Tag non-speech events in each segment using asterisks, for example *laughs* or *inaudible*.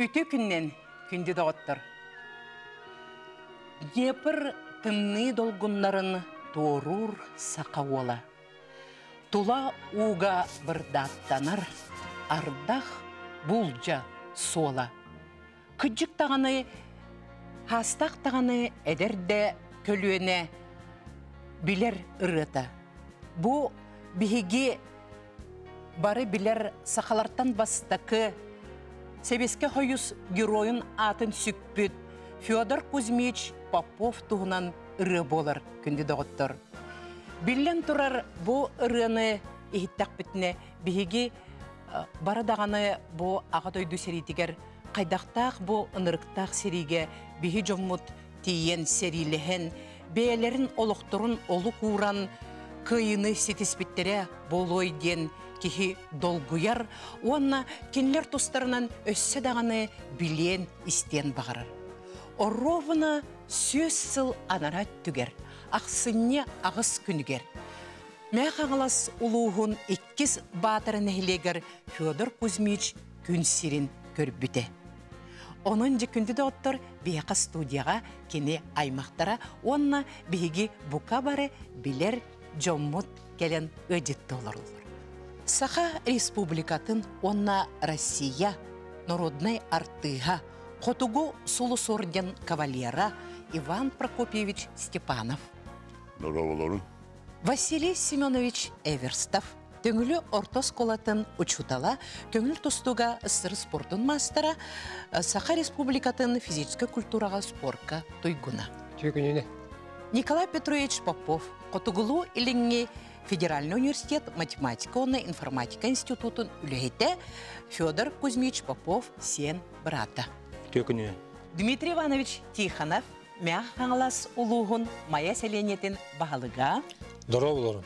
Үті күннен күнді доғыттыр. Днепр тымны долгуннарын торур сақауола. Тула уга бырдаттанар, ардах булжа сола. Күджік тағаны, хастақ тағаны әдерде көлуіне билер ырыта. Бу биһиги бары билер сақалартан бастакы Себеске хойус героин атын сүкпүт Федор Кузьмич Попов туһунан ыры болар күнді доғыттыр. Биллен турар бу ырыны ихиттақ бітіне. Биһиги бары дағаны бу аға дойду серитигер қайдақтақ бу ынырықтақ сериге биһи жоммут тиен серилehen бәлерін олықтырын олу куран кыйыны сетиспиттере болой ден кихи долгуяр, онна кенлер тустарынан өссө дағаны билен истен бағарар. Оровына сөз сыл анара түгер, ақсынне ағыс күнігер. Мә қаңылас улуғын иккіз батырын әйлегер Федор Кузьмич күн сирин көрбіте. Onun күнді de оттыр бияқа студияға кене аймақтара, онна биги бука бары билер жоммут келен өдетті оларылыр. Саха республикатын онна Россия, народной артыга, Хотугу сулус орден кавалера Иван Прокопьевич Степанов. Здорово, Василий Семенович Эверстов. Төңілі ортос колатын учутала, көңіл тустуга ысыр спортын мастера, Саха республикатын физическая культураға спортка туйгуна. Түйгініне. Николай Петрович Попов, Котугулу иліңге Федеральный университет математика оны информатика институтын үлейті Федор Кузьмич Попов сен брата. Түйгініне. Дмитрий Иванович Тихонов, мях аңлас улуғын мая селенетін бағалыға, Здорово, Лорен.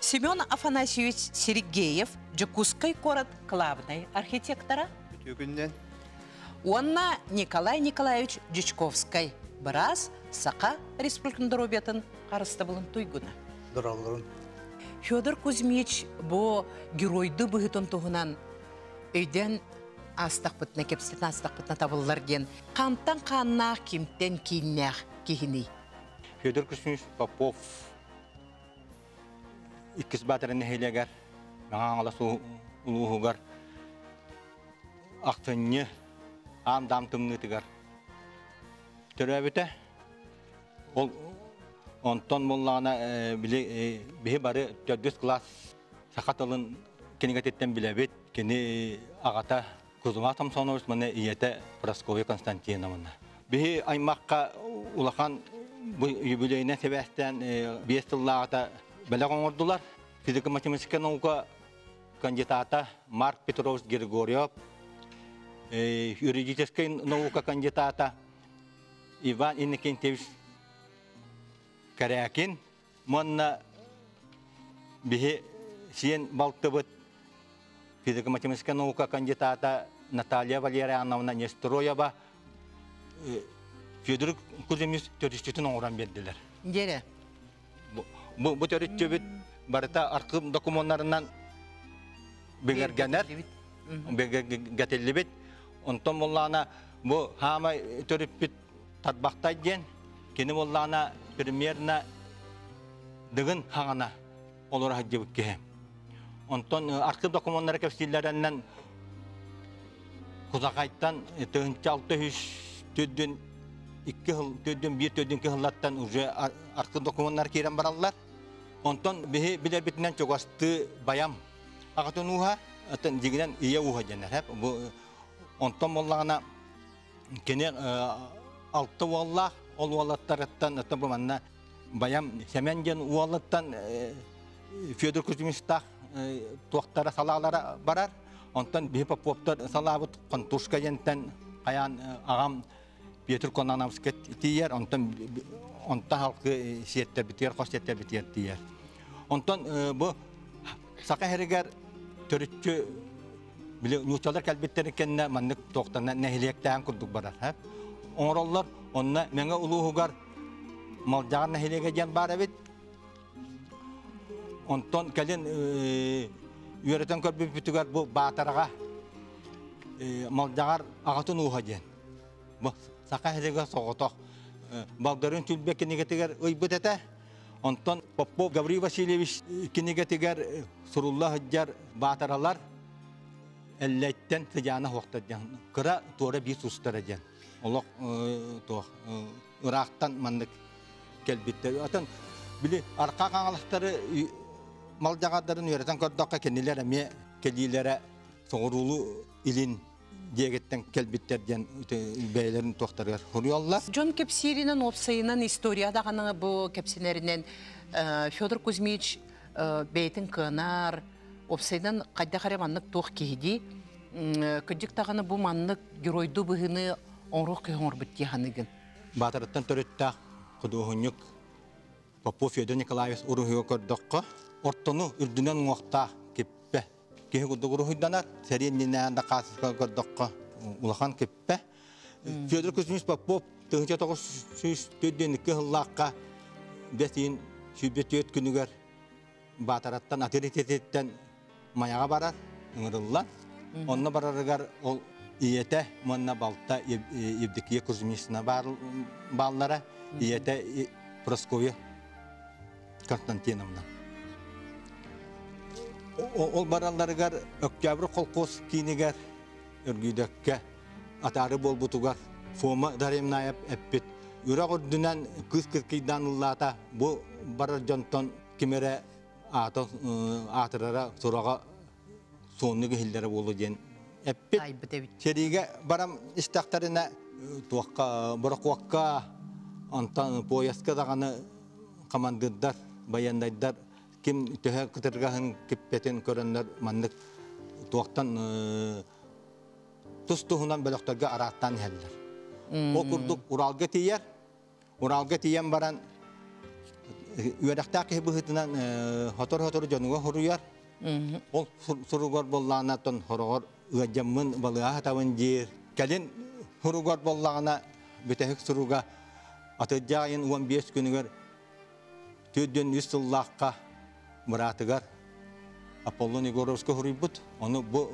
Семен Афанасьевич Сергеев, Джакускай город главный архитектора, Түйгінден. Онна Николай Николаевич Джичковской, біраз Сақа республикан дробетін қарысты бұлын туйгуна. Здорово, Федор Кузьмич бо геройды бұғытын туғынан өйден астақ бұтына кепсетін астақ бұтына табылылар ген. Қантан қаннақ кемттен кейіннәқ кейіні. Федор Кузьмич Попов. Иккис батырын хейлегер. Ақтынны ам дам тымнытыгар. Төрәбіті. Ол онтон боллағына бігі бары төрдіс класс сақатылын кенегететтен білебет. Кені ағата Кузума Самсонович міне иеті Прасковья Константиновна. Бігі аймаққа улахан bu юбилейне себестен бестыллағата бәле қоңырдылар. Физика математика наука кандидата Марк Петрович Григорьев, э, юридическая наука кандидата Иван Иннокентьевич Карякин. Монна бихе сиен балтыбыт физика математика наука кандидата Наталья Валерьяновна Нестроева э, Федор Куземис төрүстүтүн оңран бердилер. Дере. Бу бу төрүстүбүт барыта аркы документтарынан бегергенер, бегергетелибит. Онтон боллана бу хама төрүппүт татбактай ден, кени боллана примерно дыгын хаңана олар хаджыбык ке. Онтон аркы документтар кепсиллеринен Кузакайттан тыгынчы алты уже аркы документтар кирен бараллар. Онтон баям. Агатын уха. Бу онтон кене алты ол walлаттарыттан атын бу манна баям семенген уаллаттан Федор Кузьмичтах туактара салалара барар. Онтон бихи поптар салабыт контушка ентен каян агам Петр Конановский тиер, онтон онта халкы сиеттер битер, хос сиеттер битер тиер. Онтон бу сака херегер төрүччү биле нучалар калбеттер кенне маннык токтана нехилектен курдук барар, ха. Онна меңе улуугар малжагар нехилеге жан бар бит. Онтон келен үйрөтөн көрбүп бүтүгөр бу баатарага малжагар агатын уха ден. Бу сака хедеге соготох. Балдарын түлбек кенегетигер ыйбыт эте. Онтон Попов Гаврий Васильевич кенегетигер сурулла хаджар батаралар әлләттен тыжаны хоқтадjan. Кыра туора бир сустараjan. Олох то ырактан мандык келбитте. Атын били арка каңалыктары малжагадарын үйрәтен көрдөккө кенилер эме келилере соңурулу илин дегеттен келбиттерден бәйлерин тохтаргар хуруялла. Джон Кепсиринен опсайынан историяда ғаны бұл кепсинерінен Федор Кузьмич бейтін кынар, опсайдан қайда қараманнық тоқ кейді, күдік тағаны бұл маннық геройду бұғыны оңруқ күйоңыр бітті ханығын. Батырыттан төреттақ құдуғынюк Попов Федор Николаевич урухио көрдөккө ортону үрдүнен уақта кеппе. Кеһи кудук урухуйданар, сәреннинен да қасыз көрдөккө улахан кеппе. Федор Кузьмич Попов тыгынча хыллаққа бәсейін сүйбет өт күнігер батараттан авторитеттен маяға барар, ыңырыллан. Онна барарыгар ол манна балта евдикие Кузьмична баллара, иете Просковья Константиновна. Ол бараларыгар октябрь колкос кинигер өргүйдөкке атары болбутугар фома даремнаяп эппит. Үрак ордунан кыз кыркыйдан ыллата бу барар жонтон кимере аты атырара сурага сонныгы хиллере болу ден бітебіт. Сериге барам истактарына туакка борокуакка антан пояска даганы командирдар баяндайдар ким төһө кытыргаһын киппетин көрөннөр маннык туактан тус туһунан бөлөктөргө араттан хеллер. Ол курдук Уралга тияр. Уралга тиян баран үөрәхтә ки быһытынан хотор-хотор жонуга хоруяр. Ол суругор боллаанатон хорогор ыаджаммын балыа тавын жер. Калин хуругор боллагана бүтәһик суруга атыджайын 15 күнүгөр төддөн үс сыллааққа мұратыгар Аполлон Егоровска хурибут. Оны бу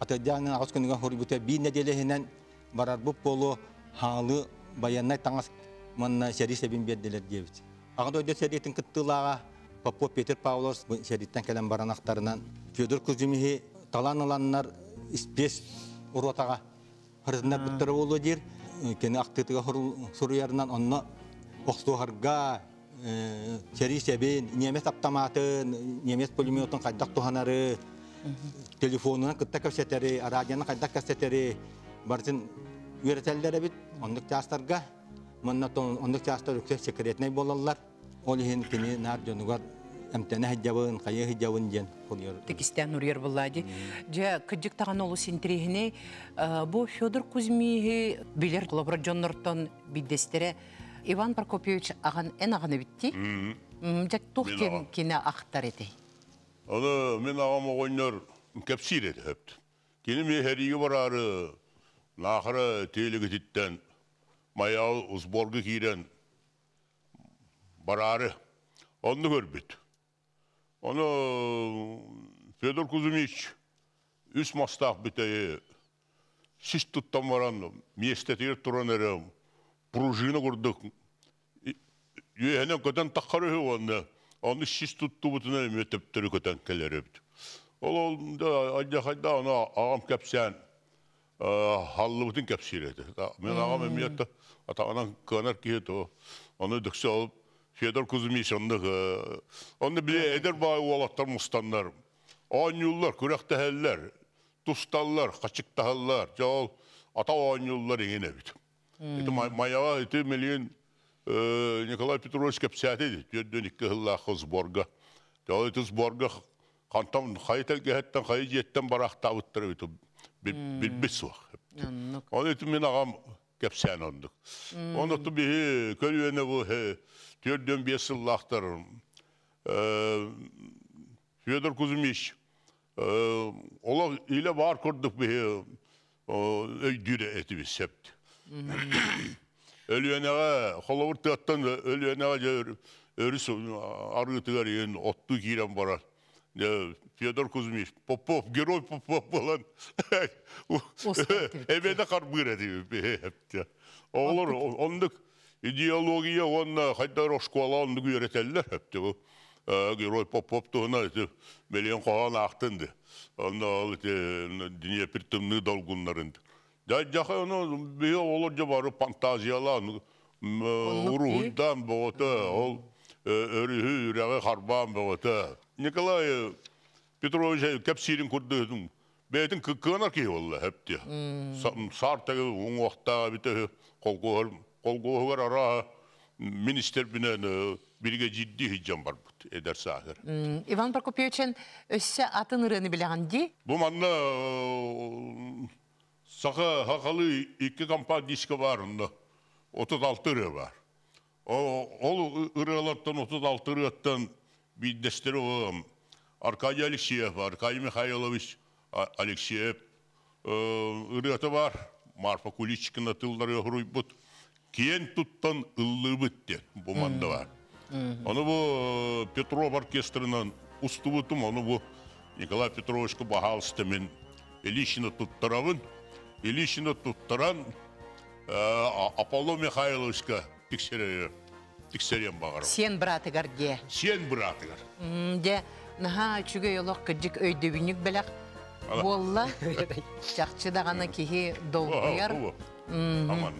атыджайын ағыз күнүгөр хурибута би неделехинен барар бұп болу халы баяннай таңас манна сери себин берделер дебит. Ага дойда сериетин кыттылаға Попов Петр Павловс сериеттен келен баранақтарынан Федор Кузьмихи таланыланнар испес уротаға хырдынар бүттірі болу дер. Кені ақтытыға сұруярынан онна оқстуғарға сери себин немес автоматын, немес пулеметын қайдақ туханары, телефонынан кытта көсетері, радионы қайдақ көсетері, барсын үйретелдері бит, ондық частарға, мұннатон ондық частар үксе секретнай болалар. Ол кені нар жонугар әмтәне хәджабын, қайы хәджабын ден құлыр. Текистен Нурьер Влади. Же кыджык таган олу синтрихине бу Федор Кузьмиhi билер Джоннортон биддестере Иван Прокопьевич аган эн аганы битти. Жак тух Мен кен ағам. кине ахтар эти. Аны мен ағам оғойнар кәпсир еді хөпті. Кені ме хәриге барары, нақыры тейлігі титтен, маял ұзборғы кейрен барары. Оны көрбет. Оны Федор Кузьмич үс мастақ бітәйі сіз тұттан баран, местетер тұран әрім, пружина көрдік. Үйәнен көтен таққары оны, оны сіз тұтты бұтына метептері көтен келер өбді. Ол олында айда қайда оны ағам кәпсән, халлы бұтын кәпсер еді. Мен ағам әмиятті атағанан көнер кейді, оны дүксе олып, Федор Кузьмич онды, оны біле әдер бай уалаттар мұстандар. Ойнюллар, күрәкті әллер, тусталлар, қачықтағалар, жол ата ойнюллар еген әбіт. Это маяға, это миллион Николай Петрович кәпсәті еді, жөрден екі ғыллақы сборға. Жол это сборға қантам қай тәлгәһәттен, қай жеттен барақта ауыттыр өті білбес уақ. Оны это мен ағам кәпсән ондық. Оны тұ бі көлуені бұл төрден бес жыллақтар. Федор Кузьмич, ола иле бар көрдік бі өйдүрі әті біз сәпті. Өлүенеға, холовыр тыаттан өлүенеға өріс арғытыгар ең отту кейрен барар. Э, Федор Кузьмич, Попов, герой Попов болан. Эбеде карбыр эди. Олар ондук идеология онна хайдар школа ондук үйрөтелер хепти бу. Герой Попов туна мелен калан актынды. Онда ол дүния пиртимни долгунларын. Да жаха оны бе олар же бары фантазиялар урухудан бота ол өрүһү үрәгә харбан бота. Николай Петрович кепсирин курдыдым. Бәйтін кыққанар кей олла әпте. Сартағы оң уақыттағы біті қолғығыр ара министр бінен бірге жидді хиджан бар бұд, эдер сағыр. М, Иван Прокопьевичен өссө атын ырыны билегенди. Бұл манна сақа хақалы екі компания бар, 36 ыры бар. Ол ырылаттан 36 ырыттан биддестері оғым. Аркадий Алексеев, Аркадий Михайлович Алексеев, ырыты бар, Марфа Куличкина тылдары бұд. Кен туттан бітті, бұл манда бар. Оны бұл Петров оркестрынан устубутум, оны бұл Николай Петровичка бағалысты мен Илишина туттаравын, Илишина туттаран Аполло Михайловичка тексерер, тексерен бағар. Сен братыгар де. Сен братыгар. М, Де наха чүгө йолок кыджык өйдөбүнүк белек. Болла. Даганы кихи долгуяр. Аман. Наха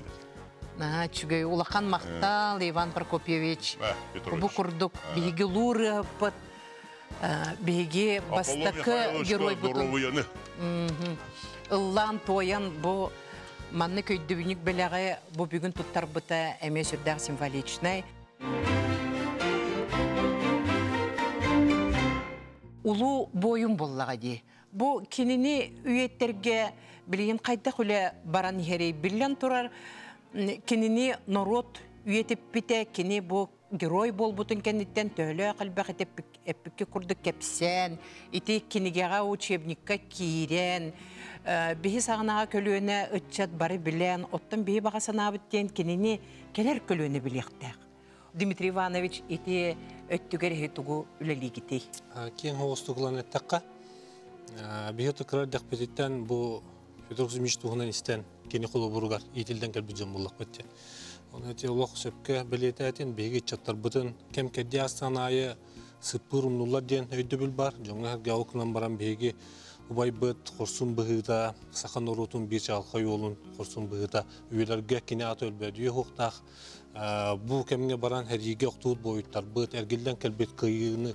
чүгө улахан мактал Иван Прокопьевич. Бу курдук биги луры пыт. Биги бастакы герой бутун. Ыллан тоян бу манны көйдөбүнүк белеге бу бүгүн туттар бута эме сүрдәк символичный. Улу бойын боллага ди. Бу кинини үйеттерге билген кайда хүле баран херей билен турар. Кинини народ үйетип бите, кини бу герой болбутун кенниттен төлө калбак этеп эппикке курдук кепсен, ити кинигега учебникка киирен, э, биһи сагынага көлүөнө ытчат бары билен, оттон биһи бага санаабыттен кинини келер көлүөнө билектек. Дмитрий Иванович ити өттүгер хетугу үлелигитей. Кен хоостугулан эттакка. Бихет кырар дакпетиттен бу Федор Кузьмич тугунан истен кени колу буругар итилден кел бүджен буллак бетте. Оны те лох сөпкө билететин беги чаттар бутын кем кедди астанайы сыппыр умнулар ден өйдөбүл бар. Жоңа гавукнан баран беги убай быт хорсун быгыта сахан орутун бир жалка yolun хорсун быгыта үйлерге кини ат өлбөдү хуктак бу кемге баран хериге октуут боюттар быт эргилден келбет кыйыны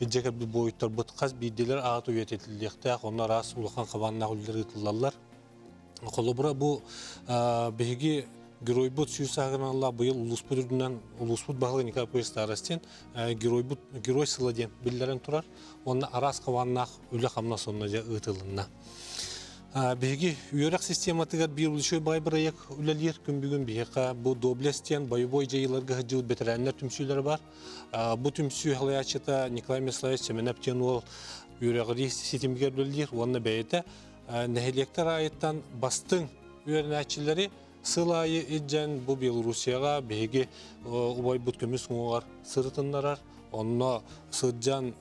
иджекер бу боюттар быт каз бидилер ат үйететилдекте онна рас улахан кабанна үлдер Колобура бу беги геройбут сүйсагыналла быйыл улуспут үрдүнөн улуспут баглы никак поезд старостен геройбут герой сыладен биллерен турар. Онна арас каваннах үле хамна сонна же ытылынна Беги үйөрек систематыгар бир улшой бай проект үлелер күн бүгүн. Бияка бу доблестен боевой жайыларга хыжыл ветераннар түмсүлөр бар. Бу түмсү халаячыта Николай Меслаевич Семенаптен ол үйөрек системгер үлелер, онна бейте нәһелектер айыттан бастың үйөрнәчилери сылайы иджен бу Белоруссияга беги убай бут көмүс уңар сырытыннарар. Онно сыджан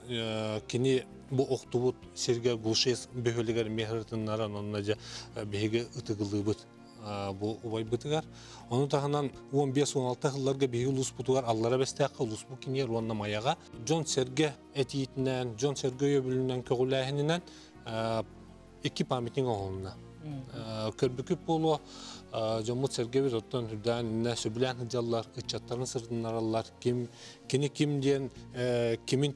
кини бу октубут серге гулшес бөхөлегер мехрытыннаран онна же беге ытыгылыбыт бу убай бытыгар. Оны таханан 15-16 жылларга беги улус бутугар аллара бестәккә улус бу кине руанна маяга. Джон Серге этиитинен, Джон Серге өбүлүнөн көгүләһинен iki памятник оңолуна. Көрбүкүп болу Жомут Сергеевич оттон хүрдән инне сөбүлән хыджаллар, ычаттарын сырдынаралар, ким кини ким диен кимин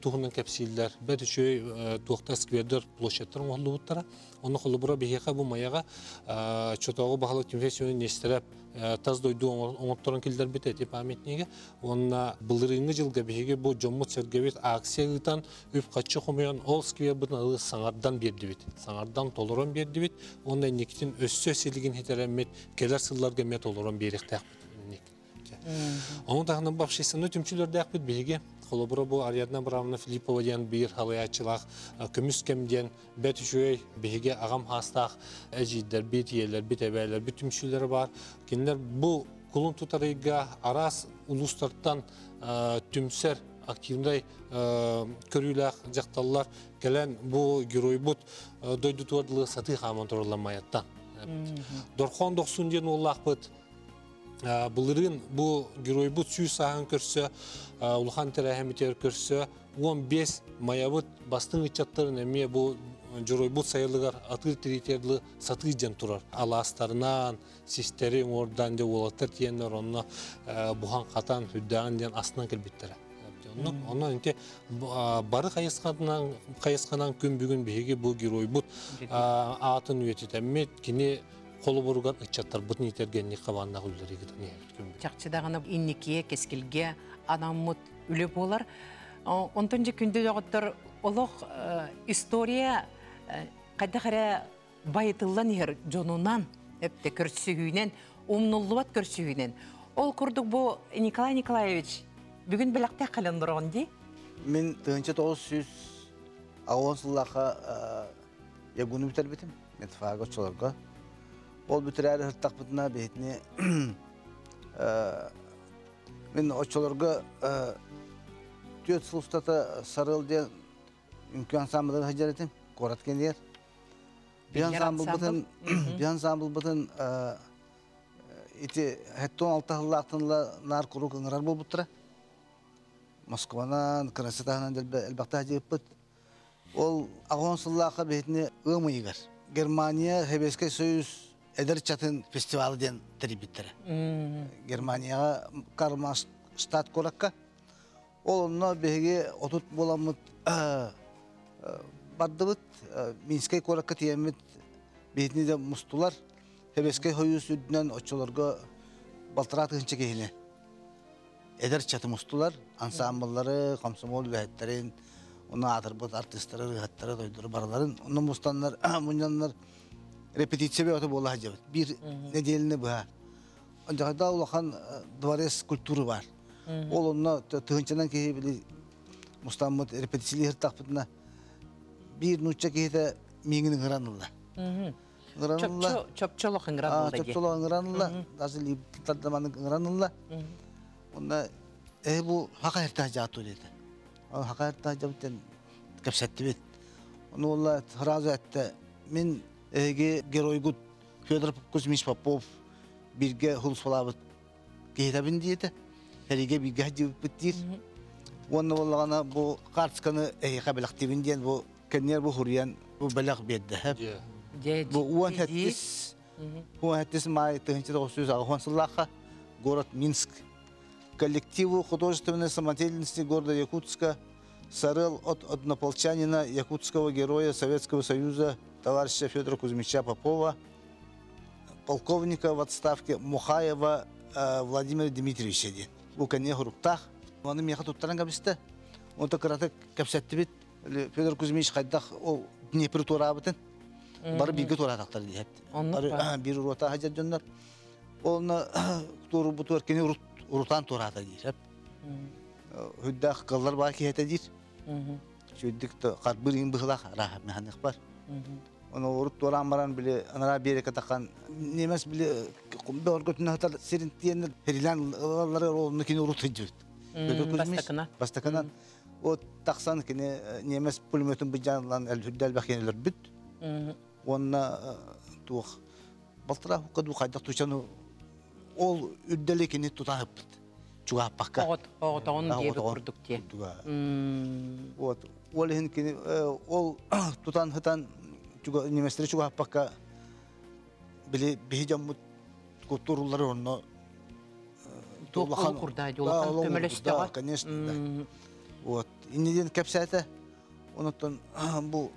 сквердер площадтарын оңолубуттара. Оны холубура бихека бу маяга чотогы бахалы конфессияны нестереп таз дойду оңотторон килдер бит эти памятниги. Онна былырынгы жылга бихеге бу Жомут Сергеевич акциягытан үп каччы хомуян ол бутын ылы саңардан берди бит. Саңардан толорон берди бит. Онда никтин өссө селигин хитеремет келер сылларга мет толорон бериктак. Оның тағынан бапшесіні түмчілерді әқпет бейге Холобура бу Ариадна Бравна Филиппова ден бир халаячылах көмүс кемден бет үшөй беге агам хастах эжидер бит елер бит эбелер бит түмчүлөр бар. Кинлер бу кулун тутарыга арас улустардан түмсер активный көрүләк жакталлар келен бу герой бут дойду туадылы саты хаман турламаяттан. Дорхон 90 ден уллах бут Бұлырын бұл герой бұт сүй саған көрсі, ұлхан тәрәхеметер көрсі, 15 маябыт бастың үтчаттарын әме бұл жорой бұт сайылығар атыр тіритерлі сатыр жен тұрар. Аластарынан, систері ордан де олаттар тиенлер онына бұхан қатан хүддаған ден астынан келбеттері. Онна инте бары қайысқанан күн бүгін беге бұл герой бұт атын үететемет кіне қолы бұруган ычаттар бұт нитерген не қабанна күлдері не күн Чақчыдағына инникие, кескілге, анаммут үлі болар. Онтон же күнді жоғыттыр олық история қайда қара байытылан ер жонунан, әпті көрсігінен, көрсігінен. Ол күрдік бұл Николай Николаевич бүгін біліқті қалындырған дей? Мен тыгынча тоғыз сүз ағуан сыллақа бітер бітім. Мен чолорга. Ол бітір әрі хырттақ бітіна бетіне мен очолорга түйет сылыстата сарыл ден үмкü ансамблы хажар етім. Корат кендер. Bilger ансамбл бітін, bir ансамбл бітін ити хеттон алты хыллақтынла нар куру кыңырар бол бұттыра. Москванан, красотаһынан элбакта жеппит. Ол агон сыллака бетине ымыйгар. Германия Хебеске союз эдер чатын фестивалы ден трибиттер. Германияга карма штат коракка. Ол онно беге отут боламыт бардыбыт Минскай коракка тиемит бетине де мустулар. Хебеске союз үднен очолорго балтырат хынча кehine. Эдер чаты мустулар, ансамбллары, комсомол бәһәттерин, оны атырбыт артисттары, бәһәттері дойдыры бараларын, оны мустаннар, *coughs* муняннар репетиция бе оты бола хажабыт. Bir неделіні бұға. Ондағада улахан дворец культуры бар. Ол онна тыгынчанан кеһи били мустаммыт репетициялы хыртақпытына bir нуча кеһиде миңин гыранылла. Гыранылла. Чопчолық А, ыңыран чөп соло ыңыранылла, даже липтардаманы ыңыранылла. Онда э бу хака эрта жаату dedi. Ал хака эрта жабытен кепсетти бит. Оны олла сразу этте мен эге геройгут Федор Кузьмич Попов бирге хулс болабыт. Кейтабин диете. Хериге бирге хаҗып битир. Оны оллагана бу картсканы эге кабелактивин диен бу кеннер бу хуриян бу балак бедде. Хеп. Бу уан хаттис уан хаттис май тыгынчы тоғыз ағуан сыллақа город Минск. Коллективу художественной самодеятельности города Якутска сорыл от однополчанина якутского героя Советского Союза товарища Федора Кузьмича Попова, полковника в отставке Мухаева э, Владимира Дмитриевича. Бу кәне хуруктах. Оны меха туттаран кабисте. Он так раты кәпсәтте бит. Или Федор Кузьмич хайдах ол Днепр турабытын. Бары биге туратактар диет. Оннук Бары ба. а, бир урота хаҗат җоннар. Оны *coughs* туру бу тур кене урут урутан турата диет. Хүддах кыллар бар киһәтә дит. Шүддик то карбырын быхлах раһат механик бар. Оны урут туран баран биле анара бере катакан немес биле бер көтүнө хатар сирин тиен херилан аллары олны кине урут хиҗүт. Бастакана. Бастакана. О таксан кине немес пулеметин бижанлан эл хүддәл бахенелер бүт. Онна тух. Балтыра хукаду кайдак тучану ол үддәле кине тутахып бит. Чуга пакка. Те. Туга. М, Вот. Ол хин кини ол тутан хатан чуга неместер чуга пакка биле бихижам мут кутурлары онно ол курда, конечно, Вот. Иннеден кепсәте. Онотон бу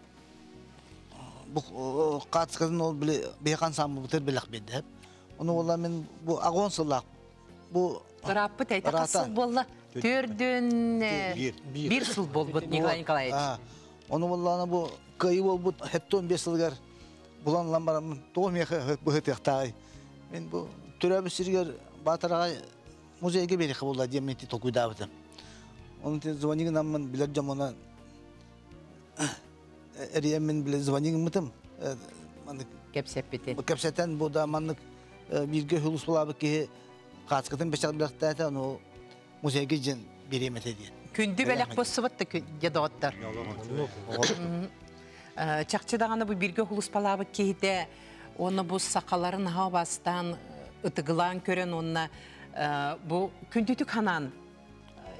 бу ол биле. Оны мен бу агон сылак. Бу болла. Төрден э, Бир. сыл болбыт Николай Николаевич. Оны болланы бу кайы бол бу хептон бес сылгар булан ламбарам то меха бу хетехтай. Мен бу төрөбү сиргер батарага музейге берек болла дементи токуйдабытым. Оны те звонигин амман билер жамона эрием мен биле звонигин мытым. Маны Кепсеп бітен. бу кепсетен бу да маннык бирге хулус булабы ки каскытын бешак билектәте аны музейге жин беремете ди. Күнді бәлек босыбытты дедоттар. Чақчы дағаны бұл бірге хулус палабы кейді, оны бұл сақаларын хавастан ытыгылан көрен онна бұл күндітік ханан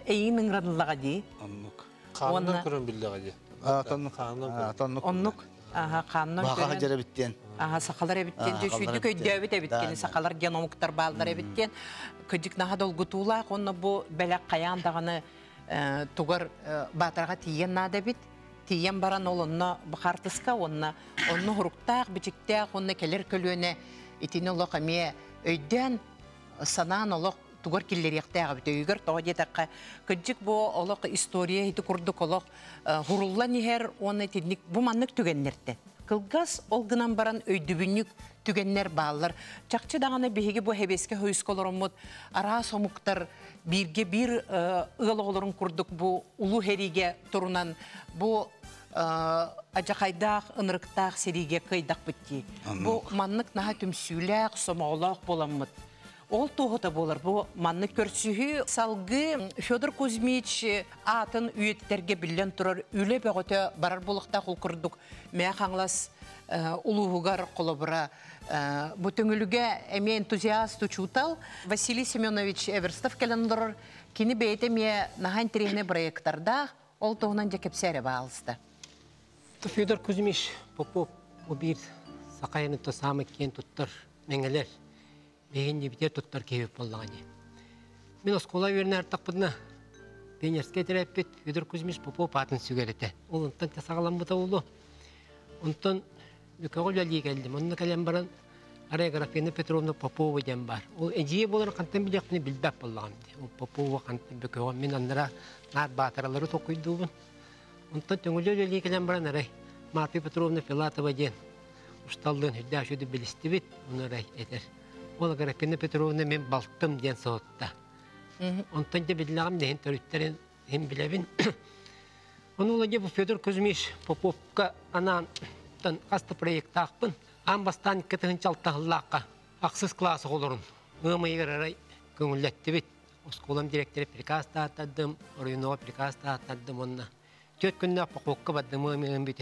әйін ыңрадылыға дей. Оннук. Қанынан Онна- көрін білді ғади. А, тоннук. Қанынан А, тоннук. Оннук аха қанынан көрен. Аха сақалар эбиттен Аха, сақалар эбиттен. өйдөбіт эбиткен Да, да. сақалар геномуктар балдар эбиткен күдік наға долгутуулаак онна бу бәләк қаян дағаны э, тугар э, батарға тиен нада бит. Тиен баран ол онна бахартыска онна онна хуруктаак бичиктаак онна келер көлүөнө итини олох эмие өйдөн санаан олох тугар киллериэхтээҕэ бит. Өйгөр тоҕо диэтакка кыджик бу олох история хити курдук олох э, хурулла нихер оны тинник бу маннык түгеннерте кылгас ол гынан баран өйдүбүннүк түгеннер баалар. Чакчы даганы биһиги бу хебеске хойсколороммут араа сомуктар бирге бир ыалоголорун курдук бу улуу хериге турунан. Бу ажакайдаах ынырыктаах сериге кыйдак битти бу маннык наха түмсүүлээх сомоолоох боламмыт Ол туғыта болар. Бұл манны көрсүхі салғы Федор Кузьмич атын үйеттерге білен тұрар үлі бәғөте барар болықта құл күрдік. Мә қаңлас ұлығығар қолыбыра. Бұл төңіліге әме энтузиаст учутал Василий Семенович Эверстов кәлендірір кені бейті ме нахан тірегіне проекттарда ол туғынан жекепсәрі бағалысты. Федор Кузьмич Попов убир сақайыны то самы кен туттар меңелер. Беген дебите туттар кебеп боллағаны. Мен оскола верін артақ бұдына. Пенерске терапет Федор Кузьмич Попов атын сүгереті. Ол ұнтан тасағалан бұта ұлы. Ұнтан бүкәғыл әлі келдім. Онына кәлем баран Арая Графена Петровна Попова дем бар. Ол әжие болар қантан білек мені білбәп боллағын. Ол Попова қантан бүкәғыл мен аннара нар батыралары тоқойдуғын. Онтан төңөлөр эле келен баран арай. Марфа Петровна Филатова ден. Ушталдын хүддә шуды билисти бит, уны арай этер. Ол Петровна мен балтым ден соотта. Онтан да биллагам ден hem билебин. Onu ulanca bu Федор Кузьмич Поповка анан тан каста проект акпын. Амбастан кетен чалтахлакка аксыз класс олорун. Мымыйгар арай көңүллетти бит. Осколам директоры приказ районова приказ. Төт пококка бадым мымыйгын бит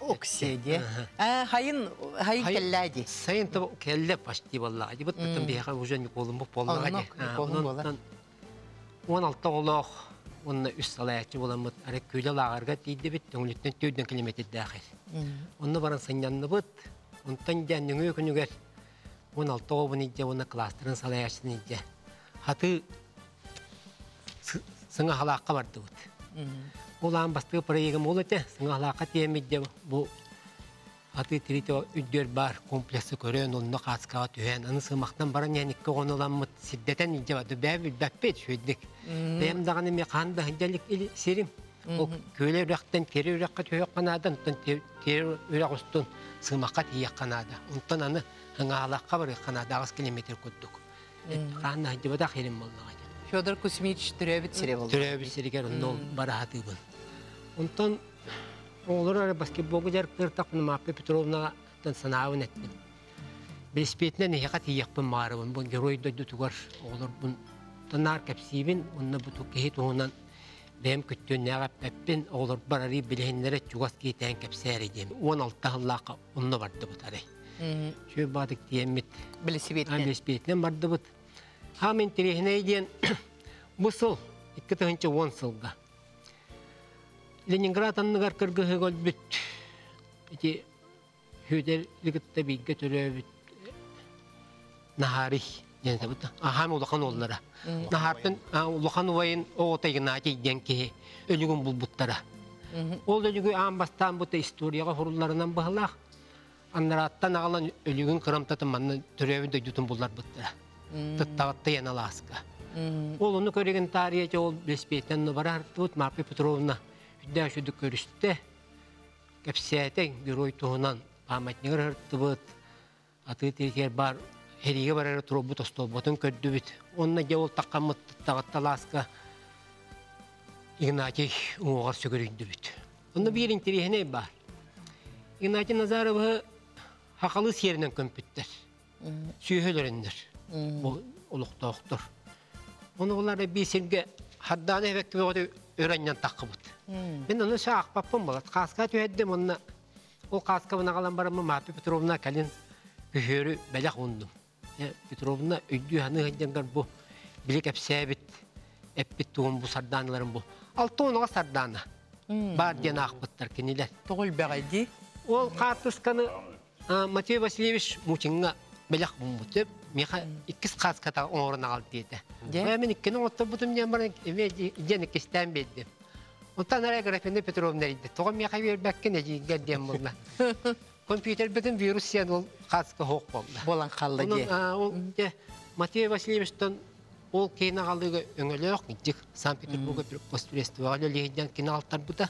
хегер. Окседе. Хайын хайын келләди. Сайын то келле почти валлаhi. Вот потом бияга уже не полым бу полым болар. 16 олох онна үс салаячы боламыт. Ары көйле лагарга тиде бит төңлөттөн төйдөн километр дахил. Онны баран санянны бут. Онтан жан күнүгер 16 обын идде оны кластерын салаячын идде. Хаты сыңа халаққа барды бут. Ол амбастығы проегім ол өте, сыңа халаққа тиемейді бұл аты тирите үддер бар комплексы көрөн онно каскага түһэн аны сымактан баран яникке гоноламмыт сиддетен инже бады бәбил бәппет шөйдик бәм даганы ме канда хинжалик или серим. Ол көйле үрәктен кери үрәккә төйөк канадан тон кери үрәк устун сымакка тиек канада аны бар канада 9 километр херим Федор Кузьмич түрәбит болды. барахатыбын онтан Олар ары баскетболга жар кыртак Марпа Петровна тан санаавын этмин. Беспетне не хат яқпын марыбын. Бу герой дөйдү тугар олар бун танар кепсибин онна бу тукки туунан бем күттөн яга пеппин олар барари билехинлере чугас кейтен кепсәре дем. 16 таллака онна барды. Шö бадык диемит. Білісі бетіне. Беспетне барды бут. Хамин тирехне ден бу сыл 2010 сылга. Ленинград анныгар кыргыһы гөлбүт. Эти хүдер лигитте бигге төрөбүт. Нахари ден табыт. Ахам улахан оллара. Нахартын улахан уайын оотайгына дейден ки өлүгүн булбуттара. Ол өлүгү амбастан бута историяга хорулларынан бахалах. Аннараттан агалан өлүгүн кырамтатын манны төрөбүн дөйдүтүн буллар буттара. Тыттаватта яна ласка. Ол оны көреген тарихи ол беспейтен барар тут Марпа Петровна Хүддә шуды көрүстә. Кепсәтен герой туһунан памятнигер хыртыбыт. Аты тиркер бар. Хериге барар турбут остолботун көрдү бит. Онна же ол таккамыт тагатталаска. Игнатий уңгар сөгөрүндү бит. Онда бир интерехне бар. Игнатий Назаров хакалы серинен көмпүттер. Сүйһөлөрүндөр. Бу улуктоктор. Оны олар бисерге хадданы эбекке өрәннен таққыбыт. Мен оны шақпаппын болат. Қасқа түйәддім онына. Ол қасқа бұна қалан барымы Мапи Петровна кәлін бүхері бәләқ ондым. Петровна өйді ханы ғайдеңгар бұ. Білек әпсәбіт. Әппет туғын бұ сарданыларым бұ. Алты оныға сардана. Бар ден ақпыттар кенелер. Тұғыл бәғайди. Ол қартысканы а, Матвей Васильевич мучинга белек бумбутып, меха иккис қаската оңорына қалды дейді. Де? Мен иккені отты бұтым ден бар, ден иккистен беддім. Оттан арай Графина Петровна дейді. Тоға меха бербәккен әжейгер ден бұлна. Компьютер бітін вирус сен ол қаска хоқ болды. Болан қалды де. ол Матвей Васильевичтен ол кейна қалдығы өңілі оқ, Санкт-Петербурга бір постфестивалі легенден кейна алтар бұта.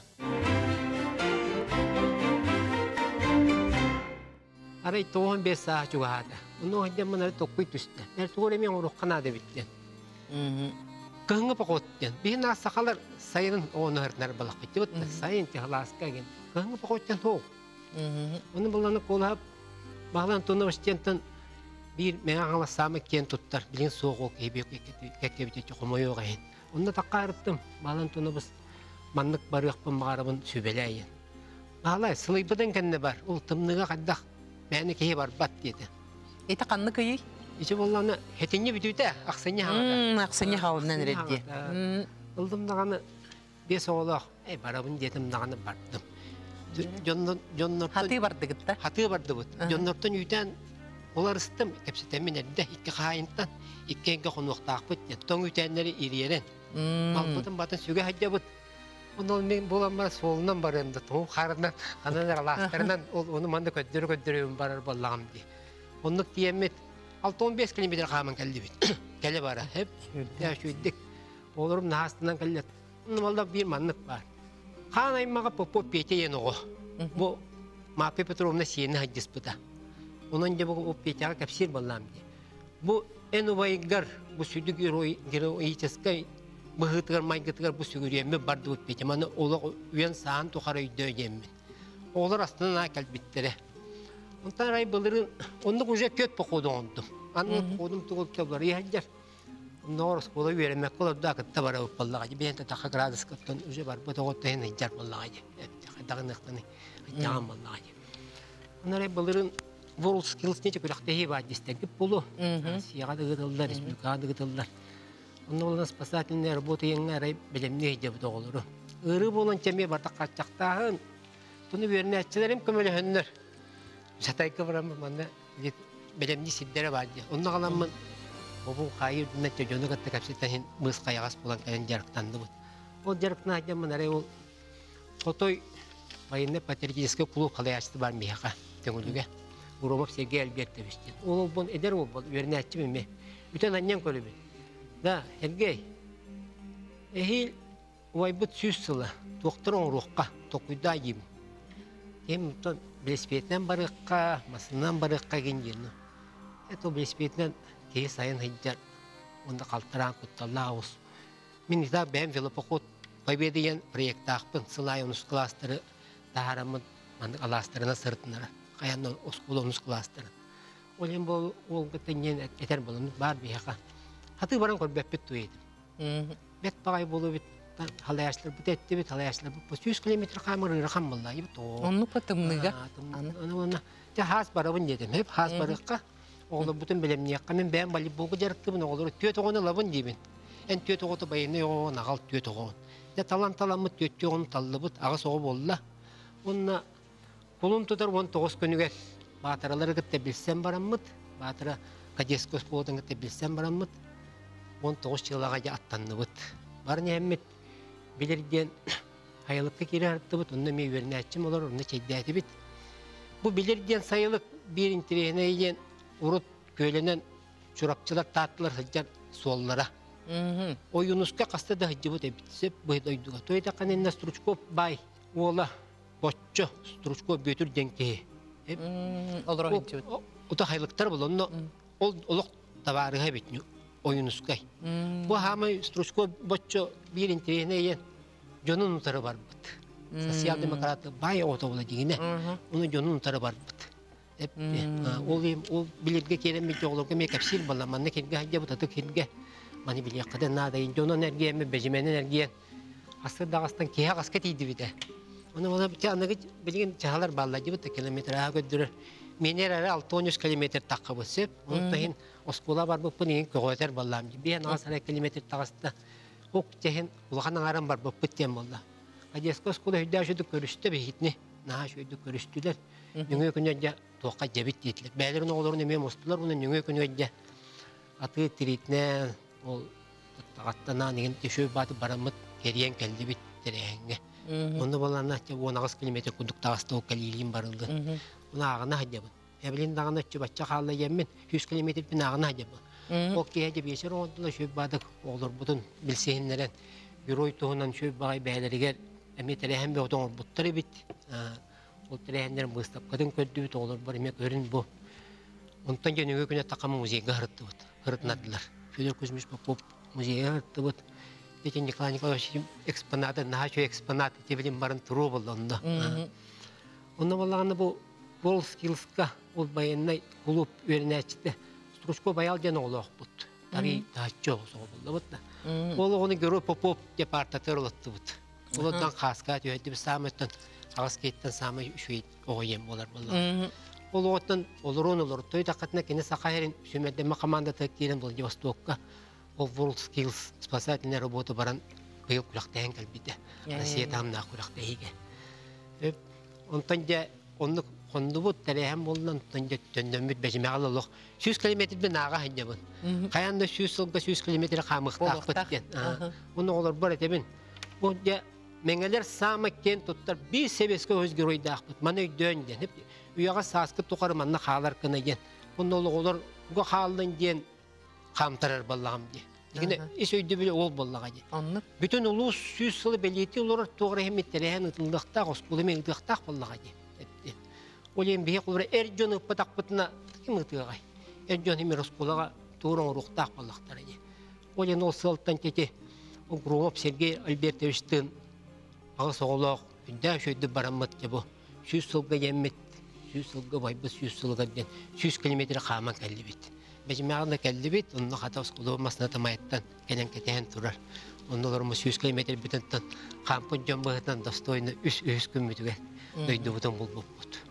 Арай тоғын бес саа чуғады. Оны хаден мынары тоқпай түсті. Нәр туғыр емен ұрық қанады біттен. Кыңы пақоттен. Бейін ақсақалар сайын оны хырнар балақ бітті бұтты. Сайын техласка ген. Кыңы пақоттен тоқ. Оны бұланы қолап, бағлан туны баштентін bir мен аңла самы кен туттар билин соғол кебек кекебите чокомой огайын. Онда таққа арыптым. Балан туны біз маннык барықпын мағарабын сөбеләйін. Балай, сылайбыдан кәнне бар. Ол тымныға қаддақ мәні кей бар бат деді. Эйті қанны күйі? Иче болланы хетенне бүтүтә, ақсыне хағада. Ақсыне хауынан редде. Ылдым дағаны бес оғылақ, эй, барабын дедім дағаны бардым. Хаты барды гытта. хаты барды бұд. Жоннортон үйтен олар ыстым, кепсетен мен әрді, икки қайынтан, икки енге қонуқтақ бұд, тоң үйтенлері ириерен. Малбытын батын сүге хадя бұд. Оны мен болам бар солынан бар енді, тоң қарынан, қанан араластарынан, ол оны манда көддері көддері барар боллағым ди. Онлық диемет, 6-15 километр қамын кәлді бит. *coughs* Кәлі бара, хеп, бір бар. Попо пете Петровна. Онан ди. Geroической быһытыгар майгытыгар бу сүгүрүйемме барды бут пете маны оло уян саан тухара үйдөйеммен олар астына калбиттере онтан рай былырын оннук уже көт покуду ондум аны кодум тугул келбар яджар норс кола веремек кола да кытта бара баллага же бенте таха градус кыттан уже бар. Бу тогот тен жар баллага же дагыныктаны жаган баллага же онрай былырын Skills нече күләкте хиба дистеги булу. Сияга да гытылдар, республикага да болан спасательная работа еңне рай белемне деп доголуру. Ыры болан чеме барта качактагын. Туны берне ачыларым көмөлө хөннөр. Сатайка барам манда белемни сиддере бади. Онны галаммын. Бобу хайыр нәтте жөны гатта капсита хин мыс каягас болан кайын жарыктанды бу. Ол жарыктан хадям рай ол Котой военный патриотический клуб халаячты бар мияка теңүлүгө. Уромов Сергей Альбертович. Ол бон эдер ол бол вернәтчи меме. Бүтән аннан көрүбү. Да, Сергей. Эхил уайбыт сүз сылы. Докторың рухка токуйда йим. Кем тон белеспетнен барыкка, масынан барыкка генген. Это белеспетнен кей сайын хиджар. Онда калтыран кутталла аус. Мен бәм велопоход победиен проекттақпын сылай аластырына бол ол болын бар хаты баран кор беппет туйды бет багай болу бит халаяшлар бит этти бит халаяшлар бу 100 километр камыр рахам болла иб то Онну патымныга. аны оны те хас барабын дедим хеп хас барыкка оглы бүтүн белем якка мен бәм бали бугу жарыктыбын оглы төт огоны лабын дибин эн төт огото байыны огон агал төт огон те талан таламы төт огон таллыбыт ага сого болла онна кулун тутар он тогуз күнүгө баатаралар гытте билсем бараммыт баатара кадескос болдун гытте билсем бараммыт он тогуз жылага же аттанныбыт бар неэммит билирден хайылыкка кире арттыбыт онна ми вернәчим олар онна чейдәтибит бу билирден сайылык бир интерегенейден урут көйленен чурапчылар тааттылар сыджар суоллара Oyunuska kasta da hıcı bu tepkisi bu doyduga. Toyda kanenna Struchkov bay ola boçço Struchkov götür denke. Olur o hiccut. O da haylıktar bol onu ol oluk tavarı hebetnü oyunuska. Bu hama Struchkov boçço bir interene yen. Jonun utarı var bıt. Sosyal demokrat bay oto bola digine. Onu jonun utarı var bıt. Hep ol o bilirge kelime joğlukka me kapsil balamanne kenge hacı bu tatık kenge. Mani biliyor kadar nada yin jono enerjiye mi bejimen enerjiye. Асы дағастан кея қасқа тейді біде. Оны оны біте анығы білген жағалар баллады бұты километр аға көддірір. Менер әрі 6-13 километр таққа бұсып, оны тахин оскола бар бұппын ең көғөтер баллам. Бен ағасара километр тағасында. Оқ жехин улахан аңарам бар бұппыт тем болды. Одесска оскола хүдді ашуды көрісті бейхітні. Наға шөйді көрістілер. Нүңе күнде тоққа жабит дейтілер. Бәлерін оғыларын емен остылар, оны нүңе күнде аты тиритне ол тағаттана деген төшөө баты барамыт кериен келди бит тереңге. Оны балана те 19 километр кудук тагыста ол калилин барылды. Оны агына хадябы. Эбилин дагына чы бачча халла еммен 100 километр бин агына хадябы. Ол кеге бадык олар бутун билсеһиннерен туһунан багай теләһәм бе отоң буттары бит. Ол теләһәндер быстап кадын көддү бит олар бар эме көрүн бу. Онтан жөнөгө күнә такама музейга хырытты бут. Хырытнадылар. Федор Кузьмич Попов музейга хырытты бут. Леkin Николай Николаевич экспонаты, экспонаты, барын болды онда. Онда бұл World Skills'ка ол байыннай клуб өріне әчті. Стручко баял олақ бұд. Тари тачо. Ол оны көрі Попов департатор олатты қасқа түйеді біз самыттан ағас кейттен самы үшейт оғайым болар болды. Ол оттан олырын олар той тақатына кені сақайрын сүмәддеме команда тәккерін бұл Востокка. Ол World Skills спасательная работа баран быйыл кулақтайын кәлбиді. Россия. Онтан жа болынан онтан жа төндөмбіт бәжіме алылық. 100 километр бен аға хәнде бұн. Қаянда 100 сылға 100 километр қамықтақ бұттен. Оны олар бар әтебін. Ол жа Меңелер самы кен туттар bir себеске өз геройды ақпыт. Маны өйдөн ден. Үйаға саскы туқары манна қалар кыны ген. Олы олар де. Дегені ес өйді біле ол баллаға де. Онны Бүтін ұлы сүйіз сылы олар тоғыры хеметтері ән ұтылдықтақ, оскулы мен де. Ол ең бейе құлбыры әр жон ұппатақ бұтына кім ұтылғай. Әр жон емер оскулаға туырын ұрықтақ баллақтары де. Ол сылттан тете Громов Сергей Альбертовичтің ағыс оғылақ үндә шөйді барамыт bu. 100 сылға еммет, 100 сылға байбыз 100 сылға ден 100 километр қаман кәлді бит. Бәжімағында кәлді бит, онны қата ұсқылы кәлен тұрар. Оларымыз 100 километр қампын достойны үс үс күн мүтіге дөйді бұтын бұл бұл бұт.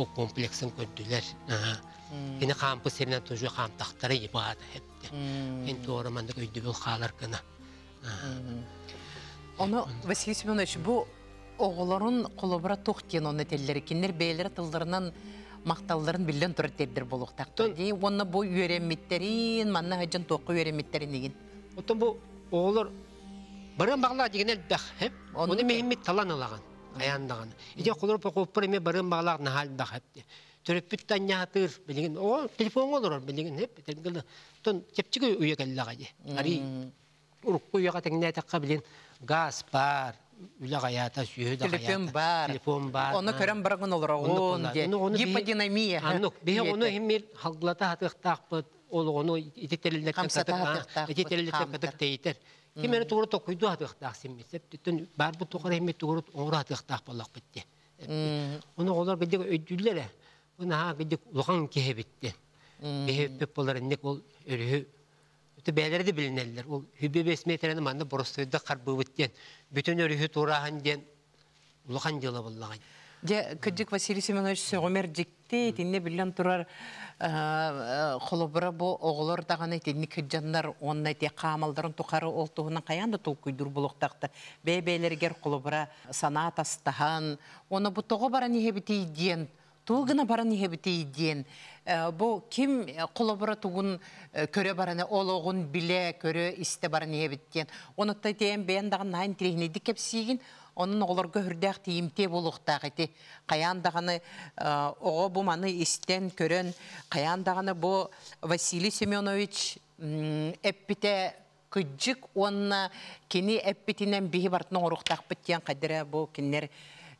О комплексін көдділер. Кені қампы серінен тұжу қамтақтары ебады хепті. Кен тоғырыманды көйді бұл қалар кіна. Оны Василий Семенович бу оғыларын қолыбыра тоқтен оны теллері кеннер бейлері тылдарынан мақталларын білден тұры тердер болуқтақ. Тон- Дей, оны бұл үйеремметтерін, манна хаджан тоқы үйеремметтерін деген. Отон бұл оғылар барын бағла деген әлбәқ? Оны мехимет талан алаған, аяндаған. Иде қолыр пақоппыр еме барын бағлақ нахалдақ, хепте. Төрөппүт таньяатыр, билеген, о, телефон олар, билеген, хеп, телгілі. Тон, чепчігі үйе кәлліға де. Ари, урукку үйеға тәңіне тәққа білен, газ бар, үлі ғаята, сүйі да Телефон бар. Телефон бар. Оны олар қолар. де. Оны- оны бейі- Гиподинамия. Аннук, бihe оны химмер халглата хатыктакпыт, ол оны итетелилдек камтар. катык тейтер. Кимер тугру токуйду хатыктак симмесеп, түтүн бар бу тугру химмер тугру оңру хатыктак болак битти. Оны олар гидек өйдүлләре. Уна ха гидек улган кехебитти. Бехеппеп болар инек ол өрү Өтө бәләре де билинеллер. Ол хүбе 5 метрені манда боростойда карбы биттен. Бүтүн өрү турахан ден улган жылы боллаган. Де, күдік Василий Семенович сөғымер жікті, тенне білен тұрар қолыбыра бұл оғылар дағаны тенне күджандар, онна те қамалдарын тұқары олтуғынан қаянды тұл күйдір бұлықтақты. Бәй-бәйлергер қолыбыра санат астахан, оны бұл тоғы бара неге біті иден, туғына бара неге біті иден. Бұл кім қолыбыра туғын көрі бараны, ол оғын біле көрі істе бара неге біттен. Оны бәйін дағын найын тірегінеді кепсейгін, Onun oğlar gördük tiyimte buluqtaq eti. Qayandağını oğa bu manı isten körön. Qayandağını bu Vasili Semyonovich epite кыджык онна кини эппитинен биһи бартын оруктак биттен кадыра бу киннер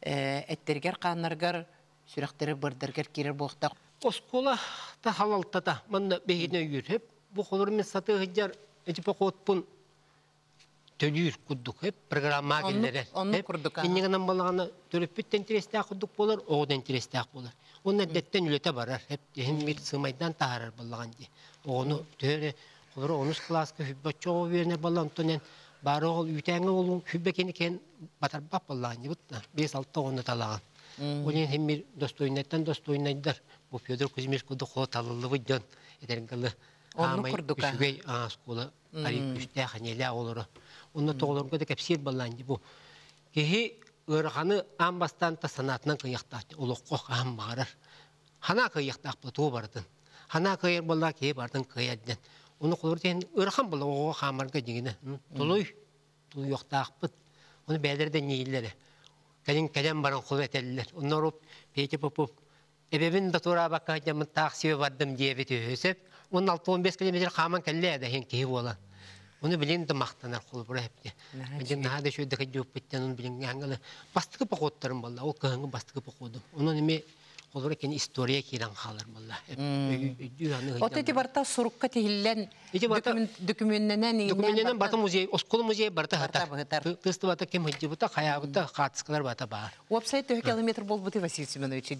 эттергер каннаргар сүрәктәре бырдыргар кирер буктак Оскола та халалтата манна бейне үйреп бу холор мен саты хыджар эти покотпун төлүр куддук хеп программа келдерер. онну курдук, ага. Иннегенен балаганы төлөппүттен тирестак куддук болар, ооден тирестак болар. Онна деттен үлете барар. Хеп дехин мир сымайдан таарар балаган ди. Оны онус класска балан тонен бары ол кен батарбак ди бутта. 5-6 оны талаган. Хеммир достойнаттан достойнайдар. Бу Федор Кузьмич куду хо талылы. Онну курдука. Үсүгей а скула. Ари олору. Онны тоголорга да кепсир баллан ди бу. Кеһи ырханы амбастан та санатынан кыяктат. Улукко хам барар. Хана кыяктак бу ту бардын. Хана кыйыр болла ке бардын кыяддан. Уну кулурден ырхан болла ого хамарга дигине. Тулуй. Тулуй яктакпыт. Уну бәлерден нейлере. Калин кален баран кул этеллер. Онноруп пейте попуп. Эбебин да тура бакка жамын таксиbe бардым диебе төһөсөп, 16-15 километр хаман келле да хен ки билин да мактанар кул бура хепте. Мен нада шо да жоп биттен уну билин яңгылы. Бастыгы покоттарым болла. О кыгы бастыгы покодум. Уну неме кулура кен история киран халар болла. От эти барта сурукка тихиллен Эти барта- документненен Документенен бата музей, оскол музей барта хата. Тысты бата кем хыджы бута, хая бута, хатскалар бата бар. Уопсай төһө километр бол бути Василий Семенович.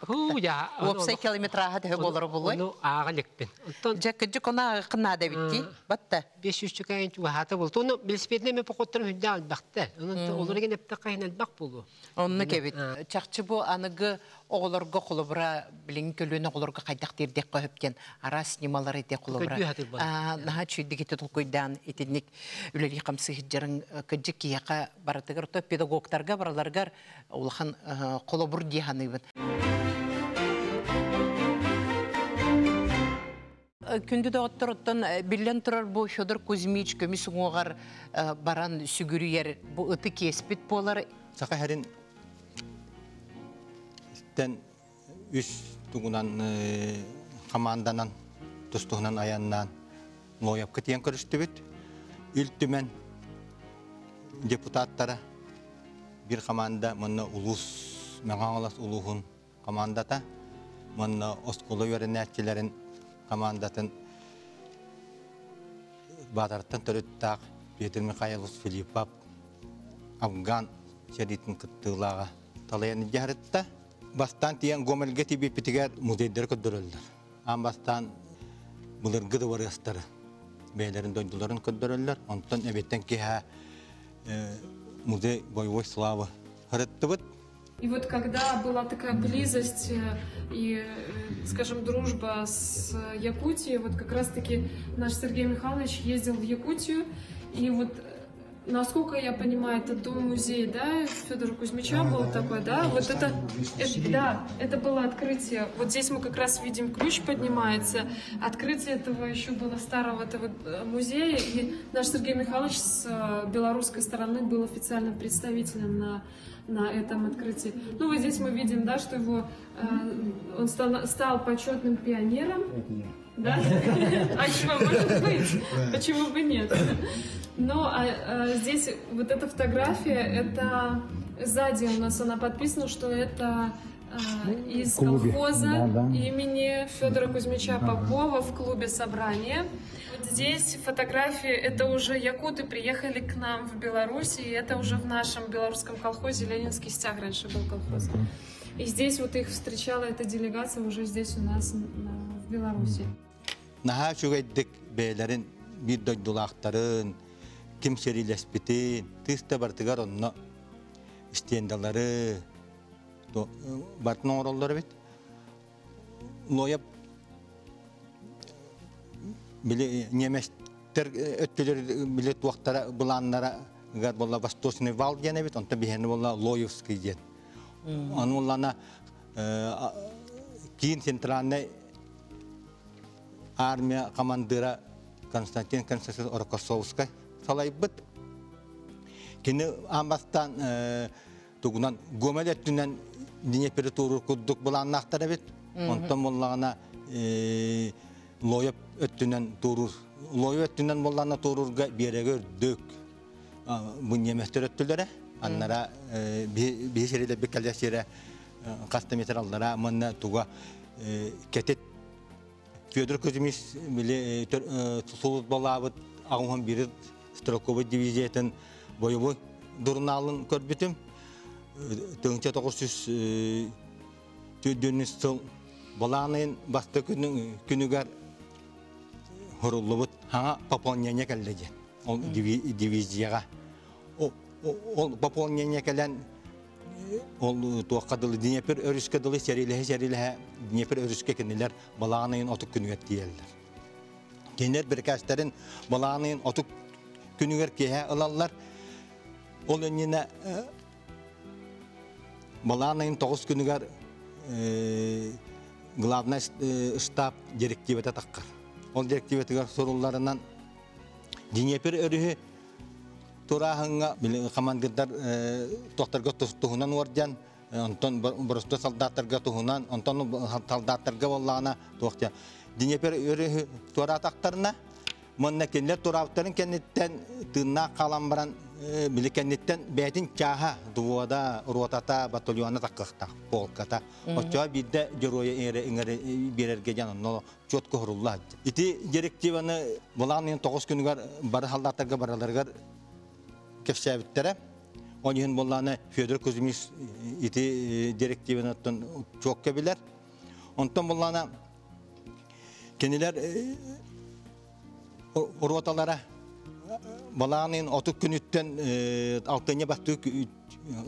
Ху, я, Уопсай километр аха ага лекпен. Онтон Жак жак она кына да битти. Батта. 500 чукайын чуга хата бол. Тону билспетне ме албакта. Уну олар. Онны кебит. Чакчы бу аныгы оголорго кулубра билин көлөнө оголорго кайдак дирдек көһөптен ара снималар ите кулубра. Көтү хатыр бар. А наха чүйдик ите тулкуйдан итинник үлели камсы хиджарын кыджык кияка баратыгыр то педагогтарга бараларгар улахан кулубур диханыбын. Күнді да оттороттон биллен турар бу Федор Кузьмич көмүс уңугар баран сүгүрүер бу ыты кеспит болар Сақа хәрін істен үш тугунан команданан тустугунан аяннан лояп кытиян көрүстүбүт үлтүмен депутаттара бир команда мына улус маңаңалас улуһун командата мына осколу өренәтчилерин командатын баатарттан төрүттаак Петр Михайлович Филиппов Афган шеритин кыттыылаага талаяны жарытта. Бастан тиян гомелге тиби питигер музейдер көддөрөлдөр. Ан бастан булыргы да варыстары. Бейлерин дойдуларын көддөрөлдөр. Онтон эбеттен киха музей боевой славы хырыттыбыт. И вот когда была такая близость э, и, э, скажем, дружба с Якутией, вот как раз-таки наш Сергей Михайлович ездил в Якутию, и вот э, Насколько я понимаю, это дом музей, да, Федора Кузьмича был такой, да, вот это, это- да, это было открытие. Вот здесь мы как раз видим ключ поднимается. Открытие этого еще было старого этого э, музея, и наш Сергей Михайлович с э, белорусской стороны был официальным представителем на на этом открытии. Ну вот здесь мы видим, да, что его э, он стал, стал почетным пионером. Да? *laughs* А чего может быть? Почему бы нет? Ну, а, а здесь вот эта фотография, это сзади у нас она подписана, что это а, из колхоза имени Федора Кузьмича Попова в клубе собрания. Вот здесь фотографии, это уже якуты приехали к нам в Беларусь, и это уже в нашем белорусском колхозе Ленинский стяг раньше был колхоз. И здесь вот их встречала эта делегация уже здесь у нас на- в Беларуси. Наха чугайдык бейлерин бир дойдулақтарын, ким серилеспитин, тыста бартыгар онно истендалары, бартын оңроллары бит. Лояп биле неместер өттөлөр биле туактара буланнара гар болла восточный вал дене бит, онта бихени болла Лоевский ден. Аны уллана кийин центральный армия командира Константин Константин Оркосовска салайбыт. Кини амбастан э, тугунан гомелеттинен Днепр туру куддук буланнактар бит. Онтон буллагана э, лойып өттүнен турur лойып өттүнен боллана турурга берегер дөк бу неместер өттүлдөрө аннара бии сереле беккаля сере кастаметр аллара манна туга кетет. Федор Кузьмич биле сулут балабыт бир строковый дивизиятын боевой дурналын көрбүтүм тыңча тогуз төдөнүс сыл баланын басты күнү күнүгөр хоруллубут хаңа пополнение келдеже ол дивизияга ол пополнение келен ол туаққадылы Днепр өріске дылы сәрилігі сәрилігі Днепр өріске кенелер балағанайын отық күнігер тиелдер. Кенер бір кәстерін балағанайын отық күнігер кеге ылалар. Ол өніне балағанайын тоғыз күнігер главный штаб директиветі таққар. Ол директиветігер соруларынан Днепр өрігі турахынга командирдар тохтарга тухунан уордян онтон боросто солдаттарга тухунан онтон солдаттарга боллаана тохтя Днепр өрү тура тактарына монна кенлер турабыттарын кеннеттен тынна калан баран биликеннеттен бәтин чаха дуода ротата батальона таккахта полката. Очо бидде героя эре иңере берерге жан но чотко хурулла ити директиваны буланын 9 күнгөр бар халдаттарга бараларга кефсәбиттере онын болланы Федор Кузьмич ити директиваны оттон чок кебилер онтон болланы кенилер уроталара баланын отук күнүттен алтыня баттык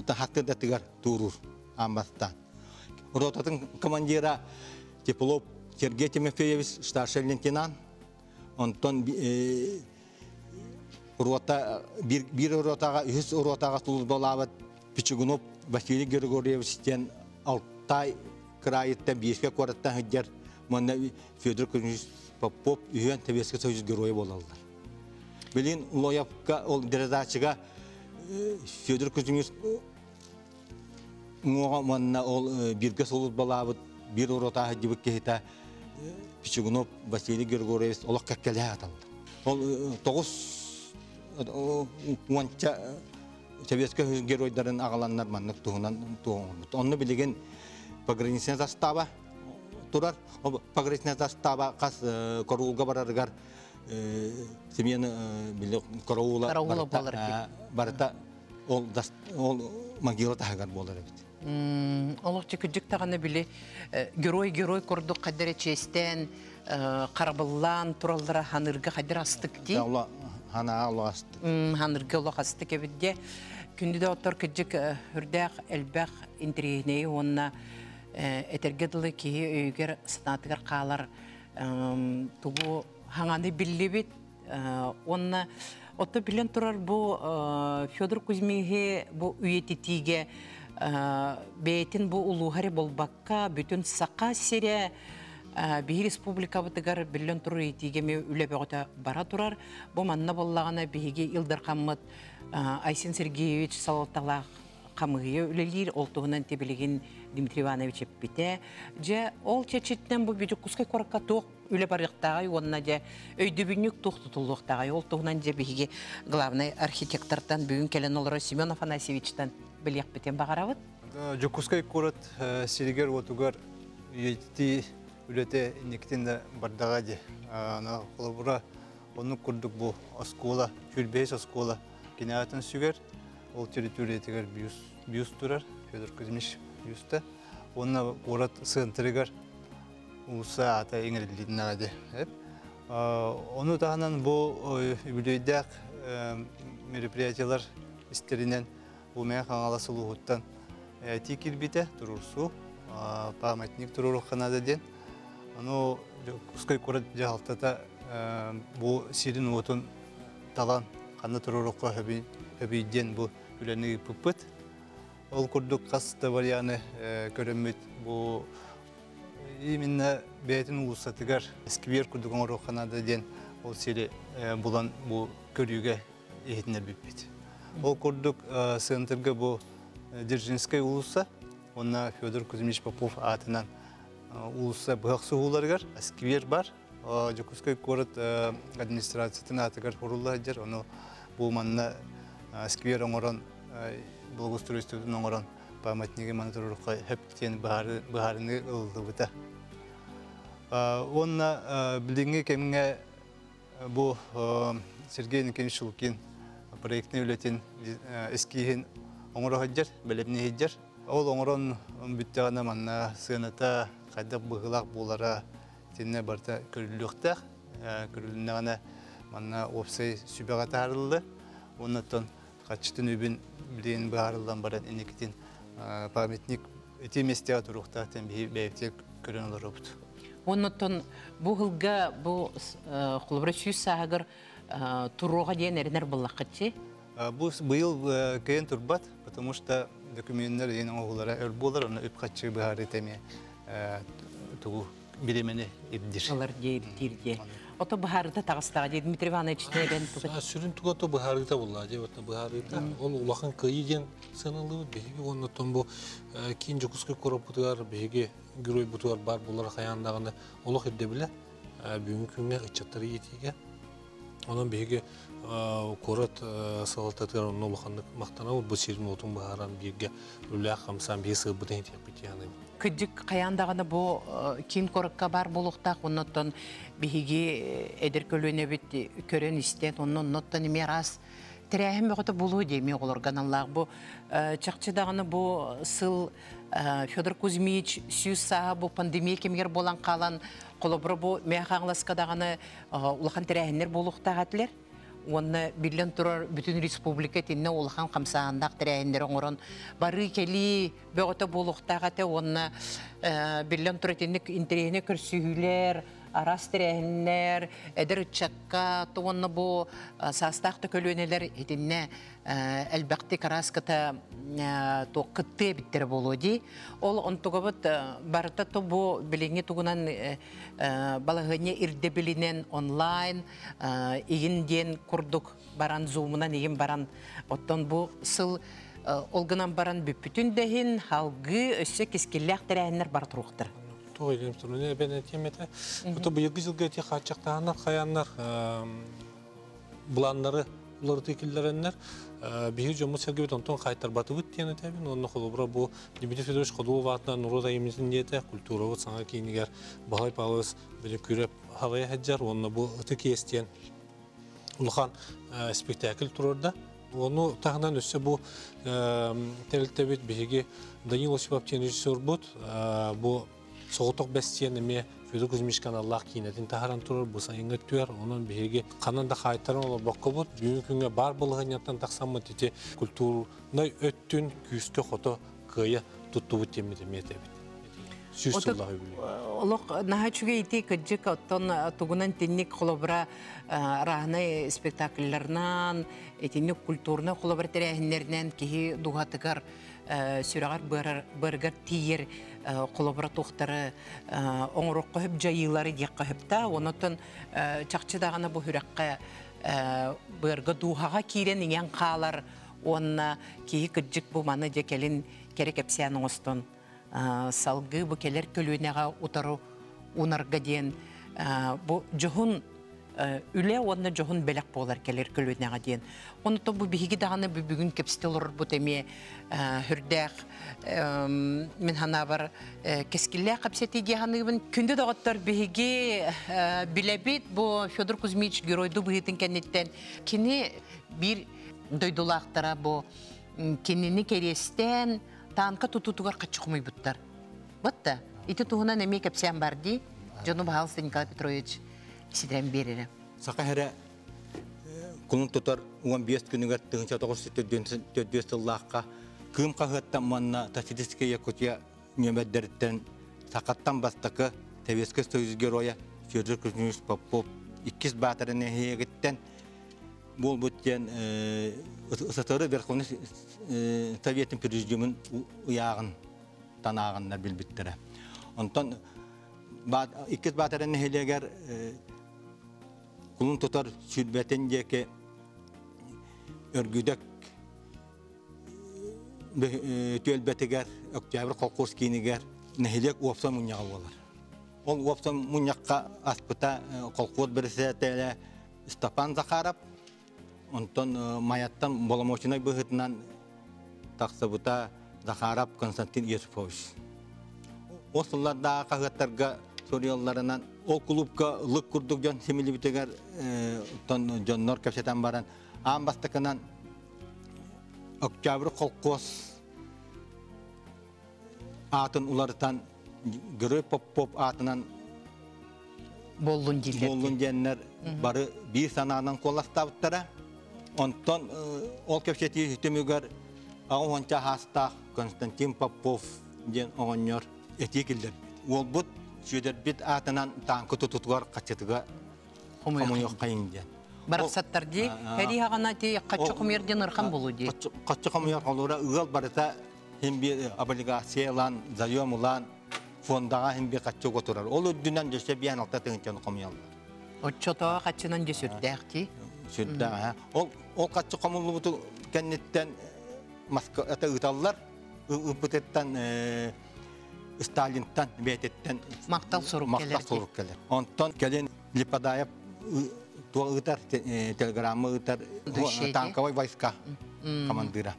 хаккыда тигар турур амбастан уротатын командира Теплов Сергей Тимофеевич старший лейтенант онтон урота бир бир уротага үс уротага тулус болабыт Пичугунов Василий Григорьевичтен Алтай крайыттан бишке кораттан хыджар монна Федор Кузьмич Попов үйен Советский Союз геройы болалар. Билин Лоевка ол дерезачыга Федор Кузьмич муга монна ол бирге солус болабыт бир урота хыджыбык кехита Пичугунов Василий Григорьевич олақ кәккеле аталды. Ол тоғыз уанча советский геройдарын агаланнар маннык туһунан туһун. Онны билеген пограничный застава турар. Пограничный застава кас корулга бараргар семьяны биле корула барта ол ол могила тагар болар бит. Олық чекүджік тағаны біле герой-герой көрдік қадірі честен, қарабыллан, туралдара ханырға қадір астық дей. Хана аласт. Ханырға олық астық әбідде. Күндіде отыр күджік үрдәқ, әлбәқ, интригіней, онына әтергеділі кейі өйгер сынатығыр қалар тұғу хаңаны білі бет. Онына Отто билен турар бу Федор Кузьмиге бу үйетитиге бейтин бу улухари болбакка бүтүн сака сере бии республика бытыгар билен турар етиге ме үлебеғота бара турар бу манна боллагана бииге Илдар Хаммат Айсен Сергеевич салаттала камыгы үлелир олтугунан тебилеген Дмитрий Иванович эппите же ол чечиттен бу бүжүк кускай коракка тоқ үле барыктагы онна же өйдөбүнүк туктутулуктагы ол тугунан же биги главный архитектордан бүгүн келен олора Семен Афанасьевичтан билек битен багарабыт Жукускай курат сиригер отугар йети үлете никтин бардага же ана колобура оны курдук бу оскола чүлбес оскола кинаатын сүгер ол территориятыгар биус биус турар. Федор Кузьмич биуста онна курат сыntырыгар уса ата эңерлидин аде эп. Оны тагынан бу үлөйдәк мероприятиялар истеринен бу мен хаңала сулугуттан ти кирбите турурсу памятник туруруханада ден ону кускай курат жалтата бу сирин отун талан каны турурукка хөбийден бу үләнеги пуппыт ол курдук касты варияны көрөммүт бу именно бәйтін улусатыгар сквер күрдігін оруханада ден ол сері бұлан бұл көрюге ехетінер біппет. Ол күрдік сыntырғы бұл Дзержинскай улуса, онна Федор Кузьмич Попов атынан улуса бұғақсы уларгар, сквер бар, Жокускай город администрациятын атыгар хурулла жер, оны бу манна сквер оңорон благоустройствотун оңорон памятниги мана турурукка хептен баарыны ылды бута. Онна билдинги кеминге бу Сергей Николаевич Шулкин проектны үлетин эскиһин оңоро хаджар, белемни хаджар. Ол оңорон бүттәгәнә манна сыната кайда быгылак булара тинне барта көрүлүктәк, көрүлүнәгәнә манна опсай сүбәгә тарылды. Оннан качтын үбин билен баарылдан баран инекитин памятник эти месте турукта тем бейте көрөн олорубут. Оннотон бу хылга бу холбра сүйс сагыр турога ден эрнер буллакчы. Бу быйыл кыйын турбат, потому что документтер эң оғылара өр болар, оны өп качы баары теме тугу билемени ибдир. Алар дейр. Ото бахарыта тагыстага дей Дмитрий Иванович неген тугу. Сүрін тугато бахарыта булла, же вот бахарыта. Ол улахан кыйген сынылы беги онно томбо кин жокускы короп бутугар беги герой бутугар бар булар хаяндагыны олох эдде биле. Бүгүнкү күнгө ычаттары етиге. Онан беги корот салататыр онно улаханны мактана бу сирин отун бахаран беги үлә хамсан беси бутен тепитяны. Күдік қаяндағыны бұл кин корыққа бар болуқтақ, онноттон биһиги эдер көлөне бит көрөн истен, оннон ноттон име раз тирәһем бөгөтө булуу дейми олорган Аллах бу чакчыдагыны бу сыл Федор Кузьмич саha бу пандемия кемгер болан калан колобро бу мехаңласкадагыны улахан тирәһеннер болуктагатлер. Онны биллен турар бүтүн республика тинне улахан камсаандак тирәһеннер оңорон бары кели бөгөтө болуктагаты онны биллен турар тинне интерене көрсүйлер арас тирәһеннер эдер чакка туонны бу састакты көлөнелер этинне әлбәкти караската то кытты биттер болуди ол онтугабыт барыта то бу билиңи тугунан балагыне ирде билинен онлайн игин ден курдук баран зумунан игин баран оттон бу сыл олгынан баран бүппүтүн дехин халгы өссө кискиллях тирәһеннер бар Той дем туру не бен темете. Бу быйылгы жылга ти хачактаанар, хаяннар, буланнары, улар текиллереннер. Бихи жому сергебет онтон кайтар батыбыт тиене тебин. Онны холобра бу Дмитрий Федорович Ходулов атынан Нуруда Емизин диете культура саңа кейнигер Багай Павловс билип күреп хавая хаджар. Онны бу ыты кестен улхан спектакль турорда. Оны тағынан өссе бұл тәрілтебет бігеге Данил Осипов режиссер бұд. Бұл соғытық бәстен эме Федор Кузьмич каналлах кинетин тахаран турар буса иңге түер онун беге кананда хайтаран олар бокко бут бүгүн күнгө бар былыгынятан таксаммы тите культурный өттүн күскө хото кыя туттубут темете метебит Сүрсуллахы Олох наха чуге ити кыджык оттон тугунан тинник холобра рахны спектакльларынан этинник культурна холобра терәһиннәрнән киһи дугатыгар сүрәгәр быргар тиер холобра тухтары оңрокко хөп жайылары дияққа хөпта онотон чакчыдаганы бу хүрәккә бырга дуһага кирен иңен калар онна киһи кыджык бу маны декелин керек эпсиан салгы бу келер көлүнега утару унарга диен бу жохун үле онна жохун белек болар келер көлүнега диен онуто бу биһиги даганы бүгүн кепстелор бу теме хүрдәк мен хана бар кескилле капсети дияныгын күндө дагыттар биһиги билебит бу Федор Кузьмич геройду быһытын кеннеттен кини бир дойдулактара бу кинини керестен танка тутутугар качыкмый буттар. Батта, ити туһунан эми кепсен бар ди, Жону Николай Петрович сидрен берере. Сака кулун тутар уган биес күнүгөр тыгынча тогуз төддөс тыллаакка кым кахыттан манна тактический якутия нөмөддерден сакаттан бастакы тебеске союз героя Федор Кузьмич Попов иккис баатарыны хегиттен бул буттен ысатыры верховный советтин президиумын уягын танаагыннар билбиттере. Онтон иккис баатарын хелегер кулун тутар сүрбетен деке өргүдök төлбетигер октябрь колкурс кинигер нехилек уопса муньяга болар. Ол опсон муньякка аспыта колкуот берсе теле Стапан Захаров. Онтон маяттан боломочиной быхытынан Захаров Константин Юсупович. Осыларда ол клубка лык курдук жон семилибитегер тон жоннор кепсетен баран аан бастыкынан октябрь колкос атын уларытан гөрө поп поп атынан Боллун дилер. болун женнер бары бир санаанан коластабыттара онтон ол кепсети түмүгөр оңонча хастах Константин Попов ден оңоньор этикилдер ол бут сүйдербит атынан танкы тутутугар качытыга комуйок кайын ден Барақсаттар ди, А, а. хәри хагана ти качы кумерден ырхан болу ди. Качы комуйор колура ыгал барыта хем би облигациялан, заемлан фондага хем би качы готурар. Ол өдүнөн дөсө биян алта тыңчан комуйор. Отчото качынан ти. Ол качы ыталлар ыпытеттен Сталинтан бететтен Мактал сорук мактал келер ди. сорук келер. Онтон келен Липадаев туа ытар телеграмма ытар танковой войска командира.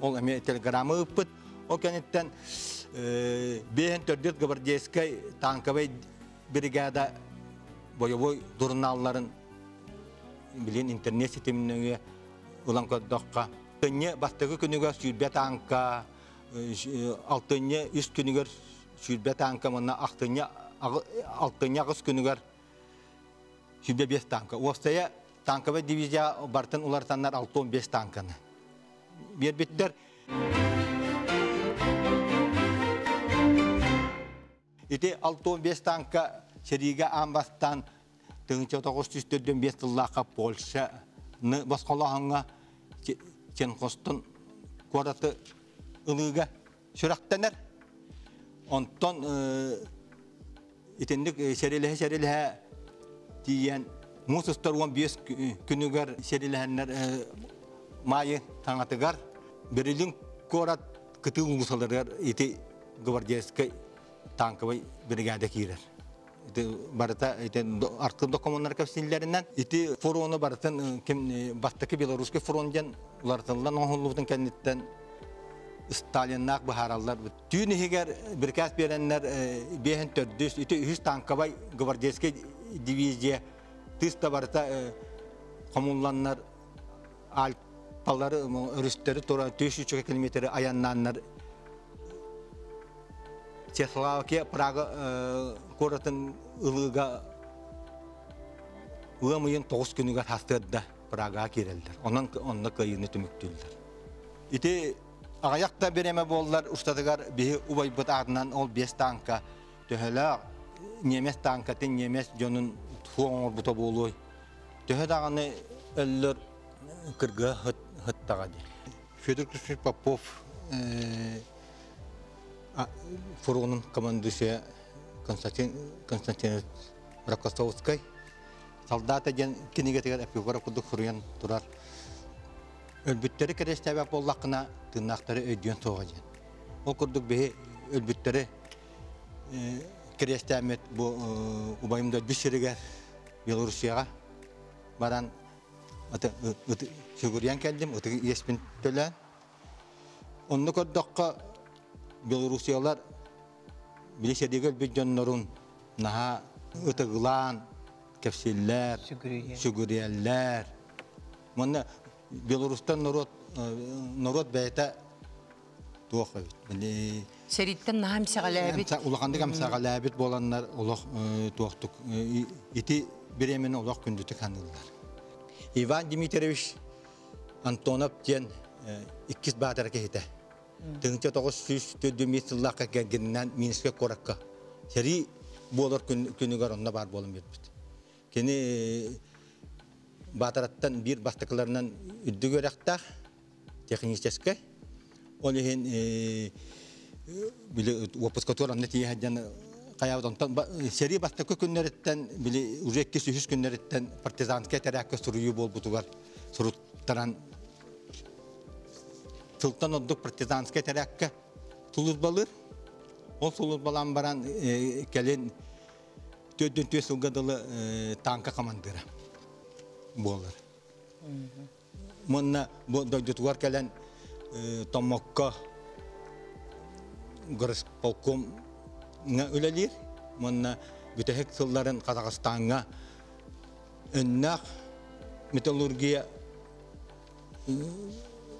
Ол эме телеграмма ыппыт. Ол кенеттен бehen төрдет гвардейской танковой бригада боевой журналларын билен интернет сетеминеге улан көддокка. Төнне бастагы күнүгө сүйбе танка, алтынне үс күнүгөр сүйбе танка мына ақтынне алтынне агыс күнүгөр сүйбе бес танка. Остая танковый дивизия бартын улар саннар 6-15 танканы. Бер биттер Ити 6-15 танка сериге амбастан тыңча тоғыстүстөрдөн бес тыллақа Польша ны басқалағанға кен қостын кораты ылыға сүрақтанар. Онтон итендік сереліхе сереліхе тиен мусустар он бес күнігер сереліхенер майы таңатыгар берилин корат кытыл мусаларар ити гвардейской танковый бригада кирер. Ити барыта ити аркы документтар кепсиллеринен ити форону барытын ким бастакы белорусский фронтен улартылдан кенниттен Сталиннак бахараллар. Түйіні хегер біркәс беренлер бейін төрдіс, үті үхіс танкабай гвардейский дивизия тыста барта комунланнар алпалары өрістері тура 300 километр аяннаннар Чехословакия, Прага коратын ылыга ымыйын тоғыз күнігер хастырда Прага керелдер. Онан онна кайыны түміктілдер. Ити ағаяқта береме боллар ұстадығар бейі убайбыт ағынан ол бес танка төхілі немес танкатын немес жонын туоңор бұта болуй. Төхі дағаны өллер кырга хыттаға де. Федор Кришнович Попов фургонын командуше Константин Константин Рокоссовский солдата ден кинеге тегер эпигора кудук фурген турар. Өлбүттері керестәбәп боллақына тырнақтары өйден тоға ден. Ол күрдік бе өлбүттері керестәмет bu убайымда бүсірігер Белорусияға баран сүгірген келдім, ұты еспін төлән. Онны көрдіққа Белорусиялар білеседегі өлбүттенлерін наға ұтығылан, кепсиллер, сүгірелер. Мұны Белорустан народ народ бәйта бит. Сериттен нахам сәгаләбит. Улаханды кам сагалабит боланнар улах туақтык ити беремен улах күндүтүк ханылдар. Иван Дмитриевич Антонов тен иккис баатар кехите. Тыңча тоғыз сүз төдді метрлаққа кәгеннен Минскке коракка. Сери болар күнігер онна бар болым бетбіт. Кені батараттан бир бастықларынан үдді көрәқтақ техническе. Ол ехен биле опуска турам не тие хаджан каябдан сери бастыкы күннәреттен биле уже 200 күннәреттен партизанская терәккә сурую бол бутугар суруттаран Султан оддук партизанская терәккә тулуз балыр. Ол тулуз балан баран келен төдден төс ылгадылы танка командира болар. Монна бу дойдутугар келен томокко горыс полком ңа үлелер. Монна бүтәһек сылларын Казакстанга өннәк металлургия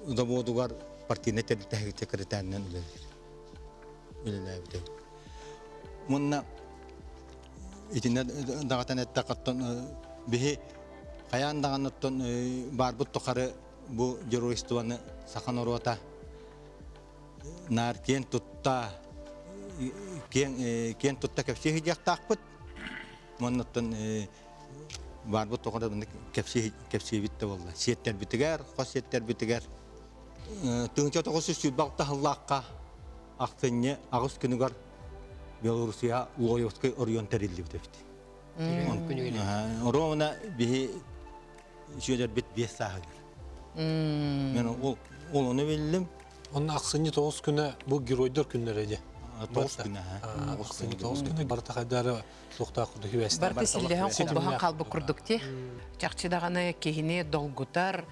заводугар партийный тәһек секретарынан үлелер. Үлелер бүтәһек. Монна итинне дагатан этте каттан бихи каян даганнаттан барбут тохары бу геройствоны сахан орота нар кен тутта кен кен тутта кепси хижактакпыт моннаттан барбут тохары бу кепси кепси битте болла сиеттер битигер хос сиеттер битигер тыңча тогосу сүбакта халлакка актынне агыс күнүгөр Белоруссия Лоевской Орион Терилли битепти. Ровно бихи шөдер бит бес сағыр. Мен ол ол оны білдім. Оның ақсыны тоғыз күні бұл геройдер күндері де. Тоғыз күні. Ақсыны тоғыз күні барта қайдары соқта құды хүбәсті. Барты сілдеген қолбаға қалбы күрдік те. Чақчыдағаны кейіне долгутар,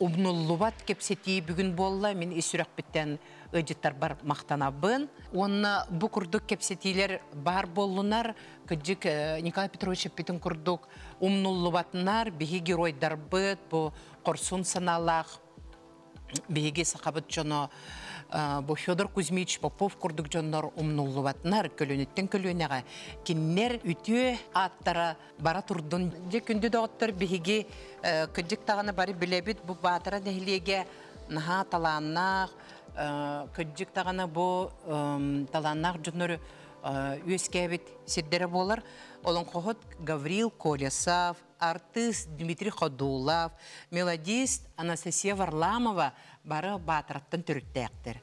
умнуллубат кепсети бүгін болла, мен исүрәк біттен ыжыттар бар мақтанабын. Онна бу курдук кепсетилер бар боллунар, кыджик Николай Петрович битин курдук умнуллубатнар, геройдар быт, бу корсун саналах, биһиги сақабыт жоно, бу Федор Кузьмич Попов курдук жоннор умнуллубатнар, көлөнүттен көлөнеға. Киннер үтүө аттара бара турдун. Же күндү доғыттар биһиги кыджик тағаны бары билебит, бу батыра нехилеге наха талааннақ, көджік тағаны бұ таланнақ жүнір үйескәбіт сирдері болар. Олон қоғыт Гаврил Колесов, артист Дмитрий Ходулов, мелодист Анастасия Варламова бары батыраттан түріттәқтір.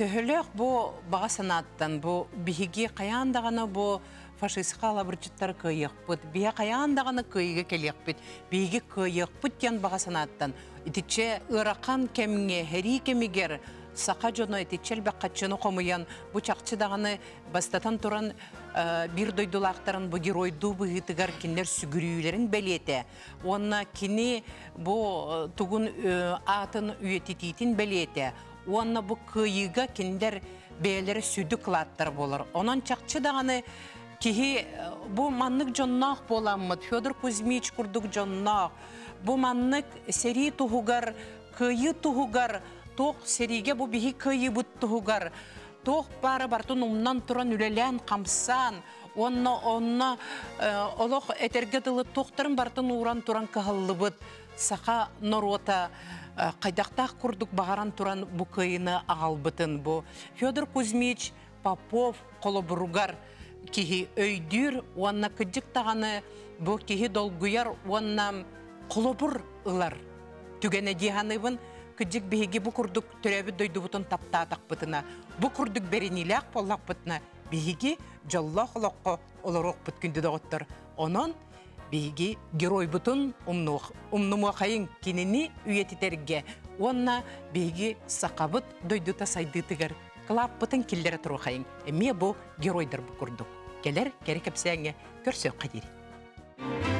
Төхөлөк бу баға санаттан, бу биһиги қаяндағаны бу фашистқа алабырчыттар кыйықпыт, бия қаяндағаны кыйығы келекпіт, биһиги кыйықпыт тен баға санаттан. Итиче ыракан кемге, хери кемигер, сақа жоно итичел баққатчыны қомыян, бу чақчыдағаны бастатан туран бир дойдулақтарын бу геройду бұғытыгар кинер сүгірүйлерін бәлеті. Онна кини бу тугун атын үйетититин бәлеті. Уанна бу кыйыга киндер бәлері сүді кылаттар болар. Онан чақчы дағаны кихи бу маннык жоннах боламмыт. Федор Кузьмич курдук жоннах бу маннык сери тугугар кыйы тугугар тох сериге бу бихи кыйы бут тугугар тох бары бартын умнан туран үлелен камсан онна онна э, олох этерге дылы тохтарын бартын уран туран кахаллыбыт саха норота э, кайдактах курдук багаран туран кыйыны агалбытын бу. Федор Кузьмич Попов колобуругар киһи өйдүр уанна кыджык таганы бу киһи долгуяр уанна колобур ылар. Түгене диһаныбын кыджык биһиги бу курдук төрөбү дойдубутун таптаатакпытына бу курдук беринилээх боллакпытына биһиги жолло холокко олорокпут күндү доготтор онон биһиги геройбутун умнумуахайын кинини үйетитерге уонна биһиги сакабыт дойдута сайдыытыгар кылааппытын киллере турухайын эмие бу геройдор бу курдук келер кери кепсээңе көрсөк кадир